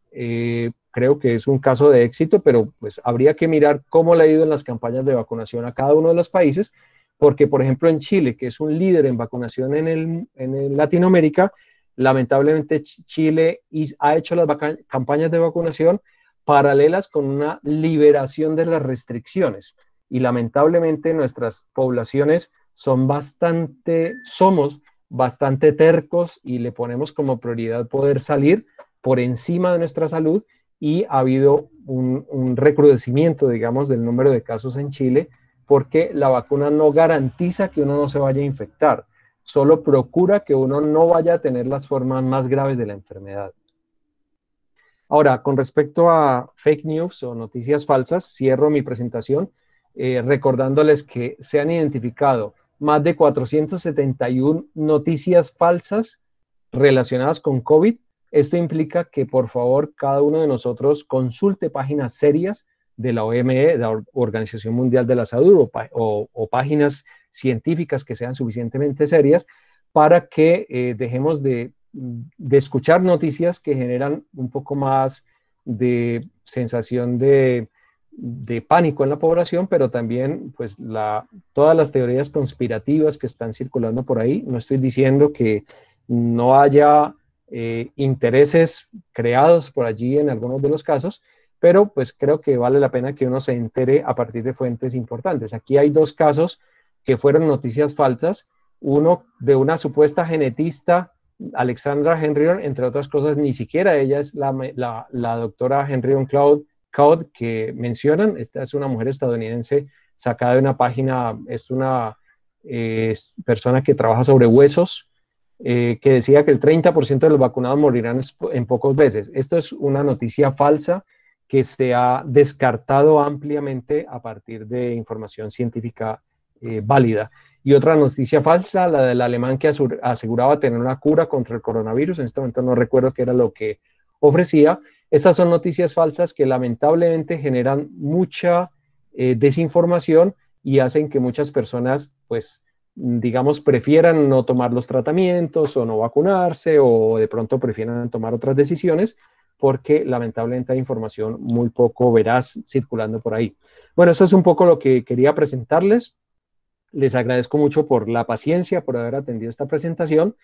creo que es un caso de éxito, pero pues habría que mirar cómo le ha ido en las campañas de vacunación a cada uno de los países, porque por ejemplo en Chile, que es un líder en vacunación en, en Latinoamérica, lamentablemente Chile ha hecho las campañas de vacunación paralelas con una liberación de las restricciones. Y lamentablemente nuestras poblaciones son bastante, somos bastante tercos y le ponemos como prioridad poder salir por encima de nuestra salud y ha habido un, un recrudecimiento, digamos, del número de casos en Chile porque la vacuna no garantiza que uno no se vaya a infectar solo procura que uno no vaya a tener las formas más graves de la enfermedad. Ahora, con respecto a fake news o noticias falsas, cierro mi presentación eh, recordándoles que se han identificado más de 471 noticias falsas relacionadas con COVID Esto implica que por favor cada uno de nosotros consulte páginas serias de la OME, la Organización Mundial de la Salud, o, páginas científicas que sean suficientemente serias para que eh, dejemos de, escuchar noticias que generan un poco más de sensación de, pánico en la población, pero también pues todas las teorías conspirativas que están circulando por ahí. No estoy diciendo que no haya eh, intereses creados por allí en algunos de los casos, pero pues creo que vale la pena que uno se entere a partir de fuentes importantes. Aquí hay dos casos que fueron noticias falsas, uno de una supuesta genetista, Alexandra Henrion, entre otras cosas, ni siquiera ella es la, doctora Henrion Cloud, Cloud que mencionan, esta es una mujer estadounidense sacada de una página, es una eh, persona que trabaja sobre huesos, eh, que decía que el 30% de los vacunados morirán en pocos meses. Esto es una noticia falsa que se ha descartado ampliamente a partir de información científica eh, válida. Y otra noticia falsa, la del alemán que aseguraba tener una cura contra el coronavirus. En este momento no recuerdo qué era lo que ofrecía. Estas son noticias falsas que lamentablemente generan mucha eh, desinformación y hacen que muchas personas, pues, digamos, prefieran no tomar los tratamientos o no vacunarse o de pronto prefieran tomar otras decisiones porque lamentablemente hay información muy poco veraz circulando por ahí. Bueno, eso es un poco lo que quería presentarles. Les agradezco mucho por la paciencia, por haber atendido esta presentación